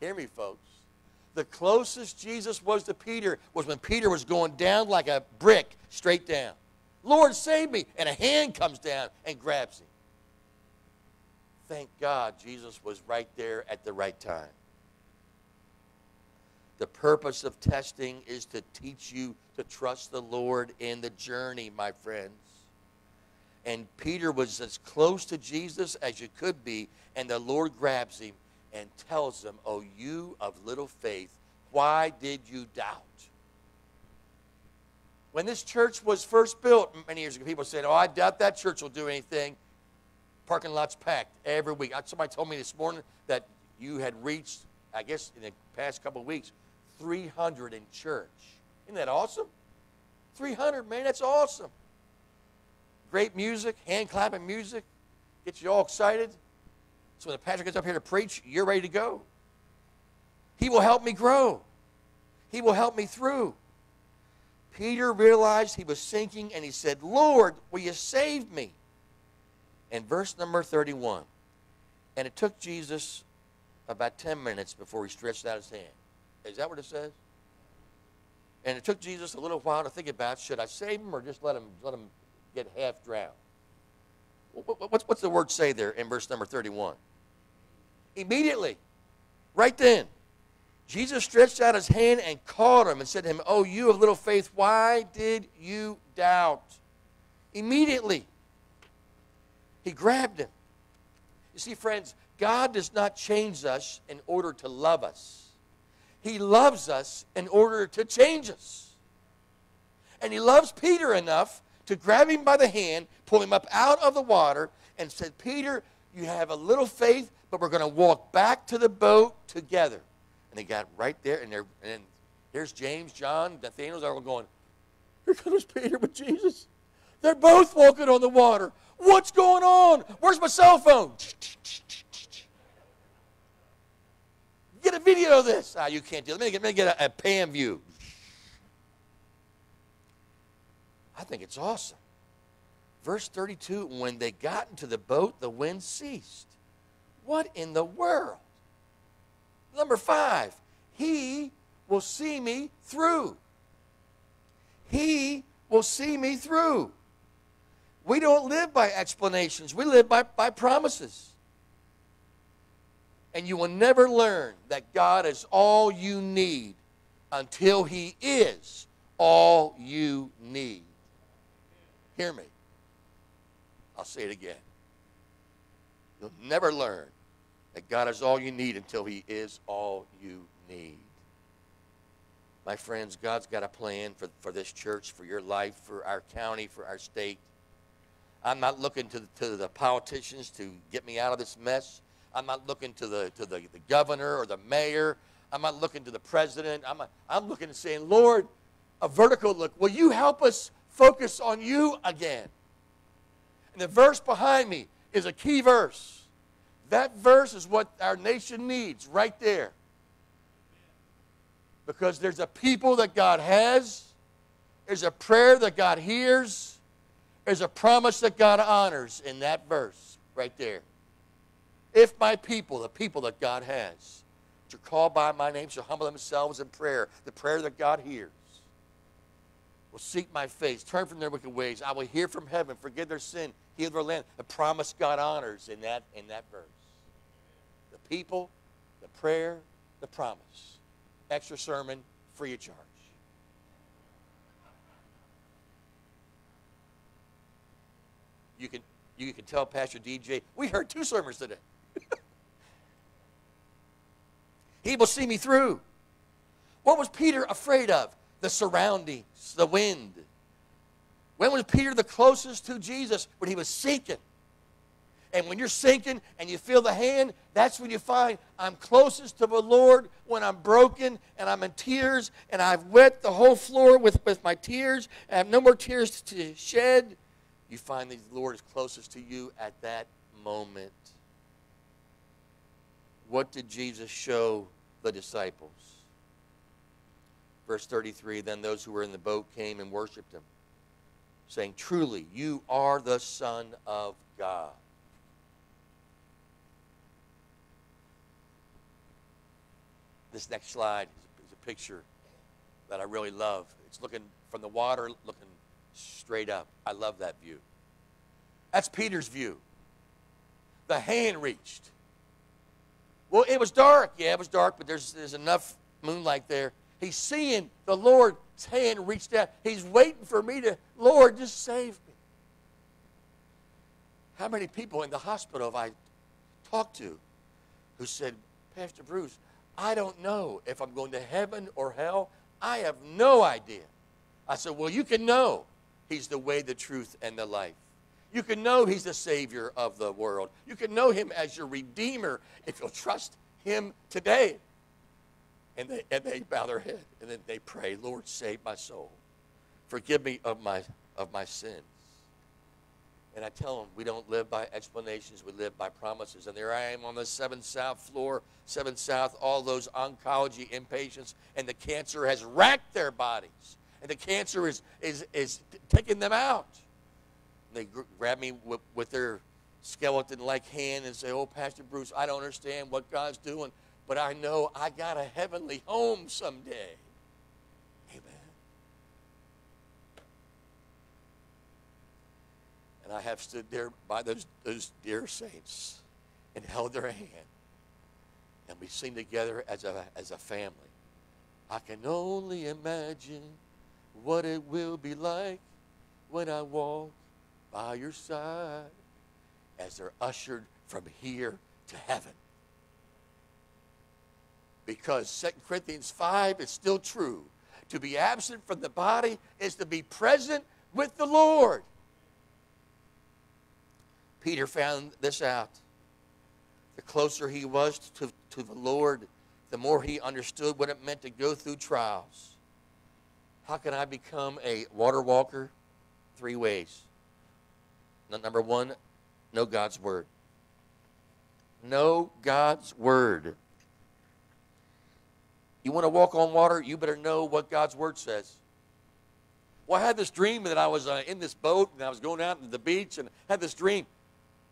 Hear me, folks. The closest Jesus was to Peter was when Peter was going down like a brick, straight down. Lord, save me. And a hand comes down and grabs him. Thank God Jesus was right there at the right time. The purpose of testing is to teach you to trust the Lord in the journey, my friends. And Peter was as close to Jesus as you could be, and the Lord grabs him and tells him, Oh, you of little faith, why did you doubt? When this church was first built many years ago, people said, Oh, I doubt that church will do anything. Parking lot's packed every week. Somebody told me this morning that you had reached, I guess, in the past couple of weeks, 300 in church. Isn't that awesome? 300, man, that's awesome. Great music, hand clapping music, gets you all excited. So when the pastor gets up here to preach, you're ready to go. He will help me grow, He will help me through. Peter realized he was sinking and he said, Lord, will you save me? And verse number 31. And it took Jesus about 10 minutes before he stretched out his hand. Is that what it says? And it took Jesus a little while to think about should I save him or just let him, let him get half drowned? What's, what's the word say there in verse number 31? Immediately, right then, Jesus stretched out his hand and caught him and said to him, Oh, you of little faith, why did you doubt? Immediately, he grabbed him. You see, friends, God does not change us in order to love us, He loves us in order to change us. And He loves Peter enough to grab him by the hand, pull him up out of the water, and said, Peter, you have a little faith, but we're going to walk back to the boat together. And they got right there, and, they're, and here's James, John, Nathaniel, they're all going, Here comes Peter with Jesus. They're both walking on the water. What's going on? Where's my cell phone? Get a video of this. Ah, you can't do it. Let me get, let me get a, a pan view. I think it's awesome. Verse 32 when they got into the boat, the wind ceased. What in the world? Number five, he will see me through. He will see me through. We don't live by explanations, we live by, by promises. And you will never learn that God is all you need until He is all you need. Hear me. I'll say it again. You'll never learn that God is all you need until He is all you need. My friends, God's got a plan for, for this church, for your life, for our county, for our state. I'm not looking to, to the politicians to get me out of this mess. I'm not looking to the, to the, the governor or the mayor. I'm not looking to the president. I'm, a, I'm looking and saying, Lord, a vertical look. Will you help us focus on you again? And the verse behind me is a key verse. That verse is what our nation needs right there. Because there's a people that God has, there's a prayer that God hears, there's a promise that God honors in that verse right there. If my people, the people that God has, are called by my name, shall humble themselves in prayer, the prayer that God hears, will seek my face, turn from their wicked ways, I will hear from heaven, forgive their sin, heal their land. The promise God honors in that, in that verse. The people, the prayer, the promise. Extra sermon, free of charge. You can, you can tell Pastor DJ, we heard two sermons today. <laughs> he will see me through. What was Peter afraid of? The surroundings, the wind. When was Peter the closest to Jesus? When he was sinking. And when you're sinking and you feel the hand, that's when you find I'm closest to the Lord when I'm broken and I'm in tears and I've wet the whole floor with, with my tears and I have no more tears to shed. You find the Lord is closest to you at that moment. What did Jesus show the disciples? Verse 33 Then those who were in the boat came and worshiped him, saying, Truly, you are the Son of God. This next slide is a picture that I really love. It's looking from the water, looking straight up. I love that view. That's Peter's view. The hand reached. Well, it was dark. Yeah, it was dark, but there's, there's enough moonlight there. He's seeing the Lord's hand reach out. He's waiting for me to, Lord, just save me. How many people in the hospital have I talked to who said, Pastor Bruce, I don't know if I'm going to heaven or hell. I have no idea. I said, Well, you can know He's the way, the truth, and the life. You can know He's the Savior of the world. You can know Him as your Redeemer if you'll trust Him today. And they, and they bow their head and then they pray, Lord, save my soul. Forgive me of my, of my sins. And I tell them, we don't live by explanations, we live by promises. And there I am on the 7 South floor, 7 South, all those oncology inpatients, and the cancer has racked their bodies. And the cancer is, is, is taking them out. And they grab me with, with their skeleton like hand and say, Oh, Pastor Bruce, I don't understand what God's doing, but I know I got a heavenly home someday. Amen. And I have stood there by those, those dear saints and held their hand. And we sing together as a, as a family. I can only imagine what it will be like when I walk by your side as they're ushered from here to heaven. Because 2 Corinthians 5 is still true. To be absent from the body is to be present with the Lord. Peter found this out. The closer he was to, to the Lord, the more he understood what it meant to go through trials. How can I become a water walker? Three ways. Number one, know God's Word. Know God's Word. You want to walk on water? You better know what God's Word says. Well, I had this dream that I was uh, in this boat and I was going out to the beach and had this dream.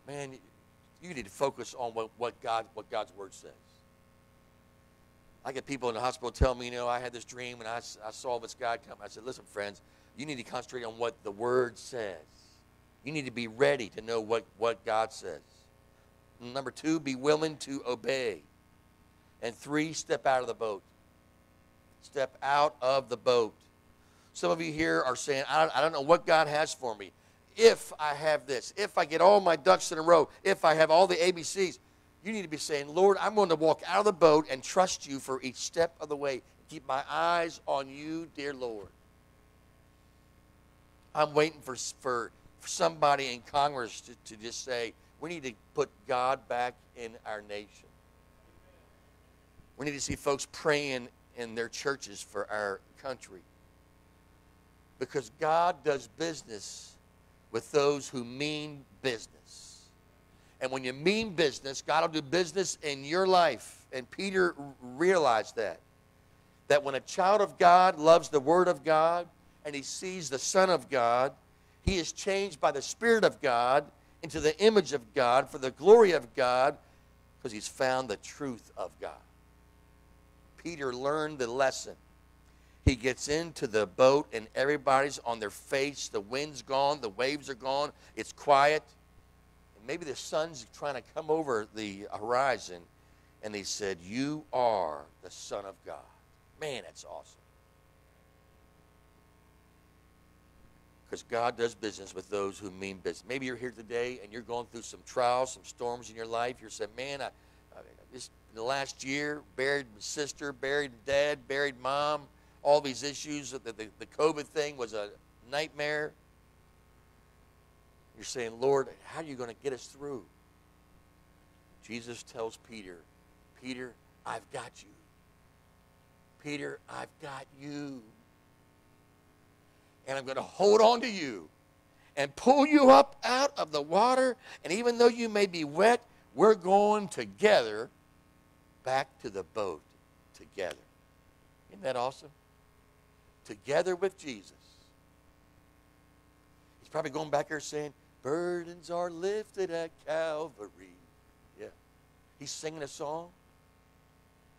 Man, you need to focus on what, what, God, what God's Word says. I get people in the hospital tell me, you know, I had this dream and I saw this guy come. I said, listen, friends, you need to concentrate on what the Word says. You need to be ready to know what, what God says. Number two, be willing to obey. And three, step out of the boat. Step out of the boat. Some of you here are saying, I don't, I don't know what God has for me. If I have this, if I get all my ducks in a row, if I have all the ABCs, you need to be saying, Lord, I'm going to walk out of the boat and trust you for each step of the way. Keep my eyes on you, dear Lord. I'm waiting for, for, for somebody in Congress to, to just say, we need to put God back in our nation. We need to see folks praying in their churches for our country. Because God does business with those who mean business. And when you mean business, God will do business in your life. And Peter realized that. That when a child of God loves the Word of God and he sees the Son of God, he is changed by the Spirit of God into the image of God for the glory of God because he's found the truth of God. Peter learned the lesson. He gets into the boat and everybody's on their face. The wind's gone, the waves are gone, it's quiet. And maybe the sun's trying to come over the horizon. And he said, You are the Son of God. Man, that's awesome. Because God does business with those who mean business. Maybe you're here today and you're going through some trials, some storms in your life. You're saying, Man, I, This, the last year, buried my sister, buried dad, buried mom, all these issues. The, the, the COVID thing was a nightmare. You're saying, Lord, how are you going to get us through? Jesus tells Peter, Peter, I've got you. Peter, I've got you. And I'm going to hold on to you and pull you up out of the water. And even though you may be wet, we're going together back to the boat together. Isn't that awesome? Together with Jesus. He's probably going back there saying, Burdens are lifted at Calvary. Yeah. He's singing a song.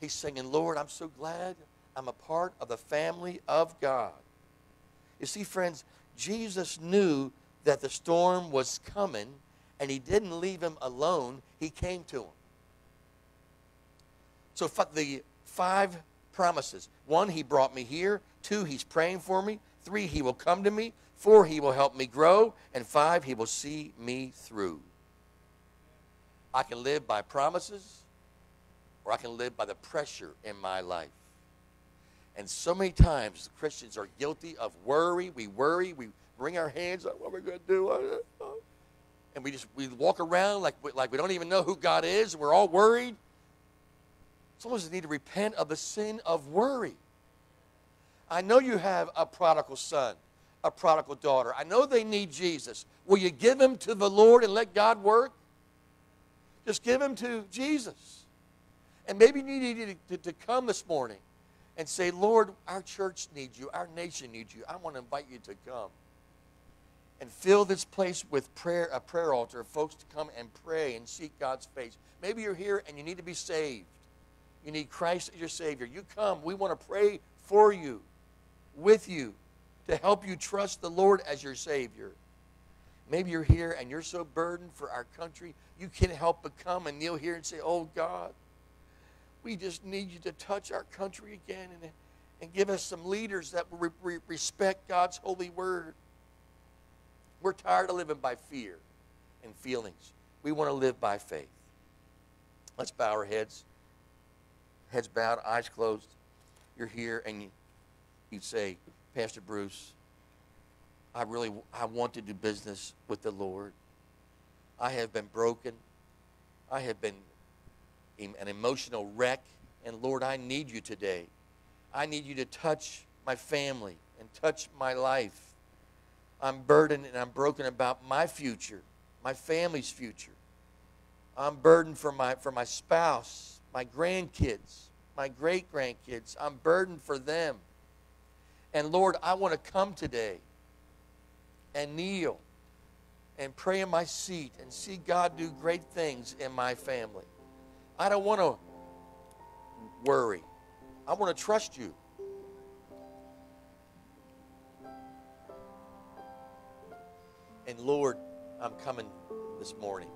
He's singing, Lord, I'm so glad I'm a part of the family of God. You see, friends, Jesus knew that the storm was coming, and he didn't leave him alone. He came to him. So the five promises. One, he brought me here. Two, he's praying for me. Three, he will come to me. Four, he will help me grow. And five, he will see me through. I can live by promises, or I can live by the pressure in my life. And so many times Christians are guilty of worry. We worry. We wring our hands up. What are we going to do? And we just we walk around like we, like we don't even know who God is. We're all worried. Some of us need to repent of the sin of worry. I know you have a prodigal son, a prodigal daughter. I know they need Jesus. Will you give them to the Lord and let God work? Just give them to Jesus. And maybe you need to, to, to come this morning and say, Lord, our church needs you, our nation needs you. I want to invite you to come and fill this place with prayer, a prayer altar of folks to come and pray and seek God's face. Maybe you're here and you need to be saved. You need Christ as your Savior. You come. We want to pray for you, with you, to help you trust the Lord as your Savior. Maybe you're here and you're so burdened for our country, you can't help but come and kneel here and say, Oh God, we just need you to touch our country again and, and give us some leaders that will re- respect God's holy word. We're tired of living by fear and feelings. We want to live by faith. Let's bow our heads. Heads bowed, eyes closed. You're here and you, you say, Pastor Bruce, I really I want to do business with the Lord. I have been broken. I have been an emotional wreck. And Lord, I need you today. I need you to touch my family and touch my life. I'm burdened and I'm broken about my future, my family's future. I'm burdened for my, for my spouse, my grandkids, my great grandkids. I'm burdened for them. And Lord, I want to come today and kneel and pray in my seat and see God do great things in my family. I don't want to worry. I want to trust you. And Lord, I'm coming this morning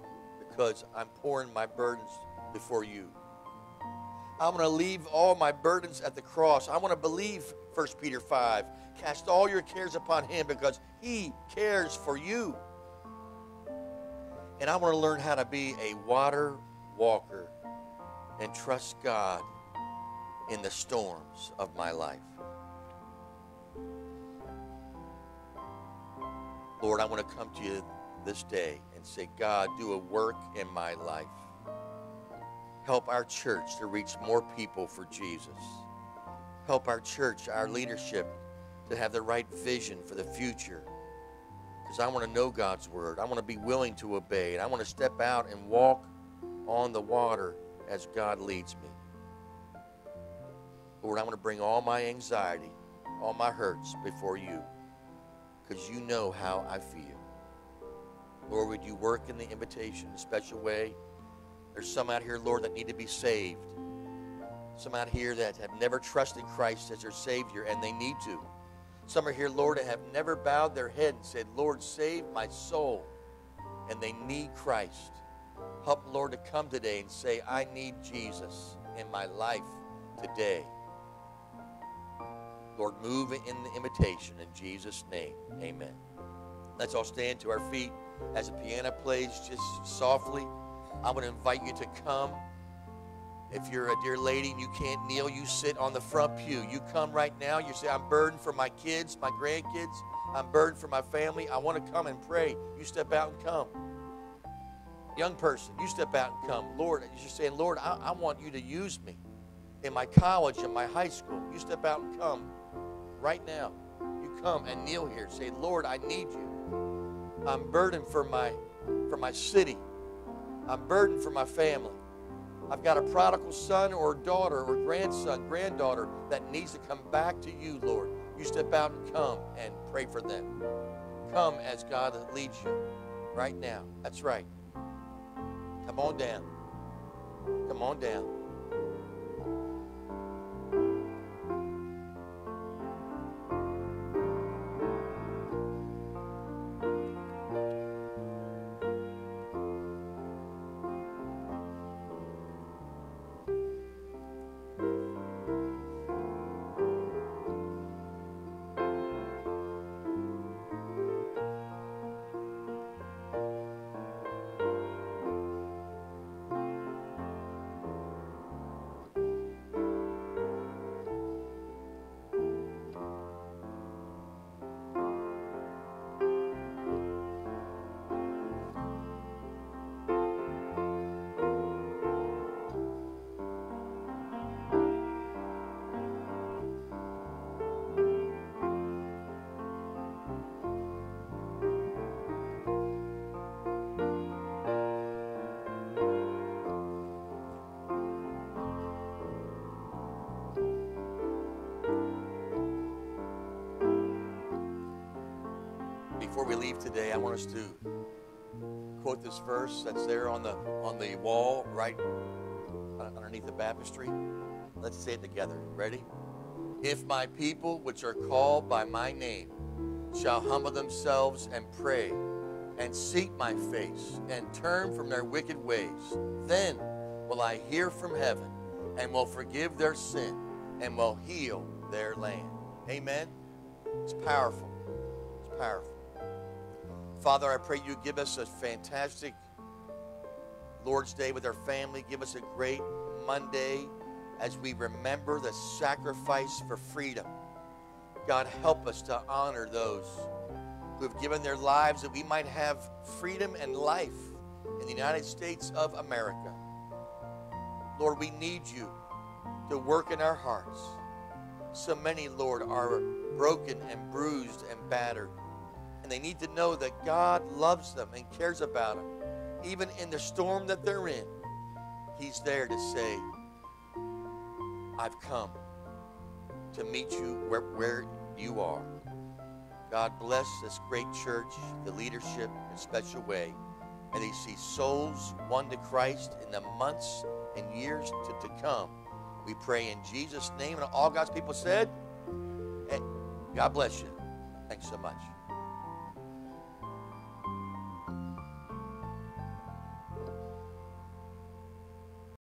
because I'm pouring my burdens before you. I'm going to leave all my burdens at the cross. I want to believe 1 Peter 5. Cast all your cares upon him because he cares for you. And I want to learn how to be a water walker and trust God in the storms of my life. Lord, I want to come to you this day and say, God, do a work in my life. Help our church to reach more people for Jesus. Help our church, our leadership, to have the right vision for the future. Because I want to know God's word. I want to be willing to obey. And I want to step out and walk on the water as God leads me. Lord, I want to bring all my anxiety, all my hurts before you because you know how I feel. Lord, would you work in the invitation in a special way? There's some out here, Lord, that need to be saved. Some out here that have never trusted Christ as their Savior, and they need to. Some are here, Lord, that have never bowed their head and said, Lord, save my soul. And they need Christ. Help, Lord, to come today and say, I need Jesus in my life today. Lord, move in the invitation in Jesus' name. Amen. Let's all stand to our feet as the piano plays just softly. I want to invite you to come. If you're a dear lady and you can't kneel, you sit on the front pew. You come right now. You say, I'm burdened for my kids, my grandkids. I'm burdened for my family. I want to come and pray. You step out and come. Young person, you step out and come. Lord, you're saying, Lord, I, I want you to use me in my college, in my high school. You step out and come right now. You come and kneel here. Say, Lord, I need you. I'm burdened for my for my city. I'm burdened for my family. I've got a prodigal son or daughter or grandson, granddaughter that needs to come back to you, Lord. You step out and come and pray for them. Come as God leads you right now. That's right. Come on down. Come on down. Before we leave today, I want us to quote this verse that's there on the on the wall right uh, underneath the baptistry. Let's say it together. Ready? If my people, which are called by my name, shall humble themselves and pray and seek my face and turn from their wicked ways, then will I hear from heaven and will forgive their sin and will heal their land. Amen. It's powerful. It's powerful. Father, I pray you give us a fantastic Lord's Day with our family. Give us a great Monday as we remember the sacrifice for freedom. God, help us to honor those who have given their lives that we might have freedom and life in the United States of America. Lord, we need you to work in our hearts. So many, Lord, are broken and bruised and battered. And they need to know that God loves them and cares about them. Even in the storm that they're in, He's there to say, I've come to meet you where, where you are. God bless this great church, the leadership in a special way. And they see souls won to Christ in the months and years to, to come. We pray in Jesus' name. And all God's people said, God bless you. Thanks so much.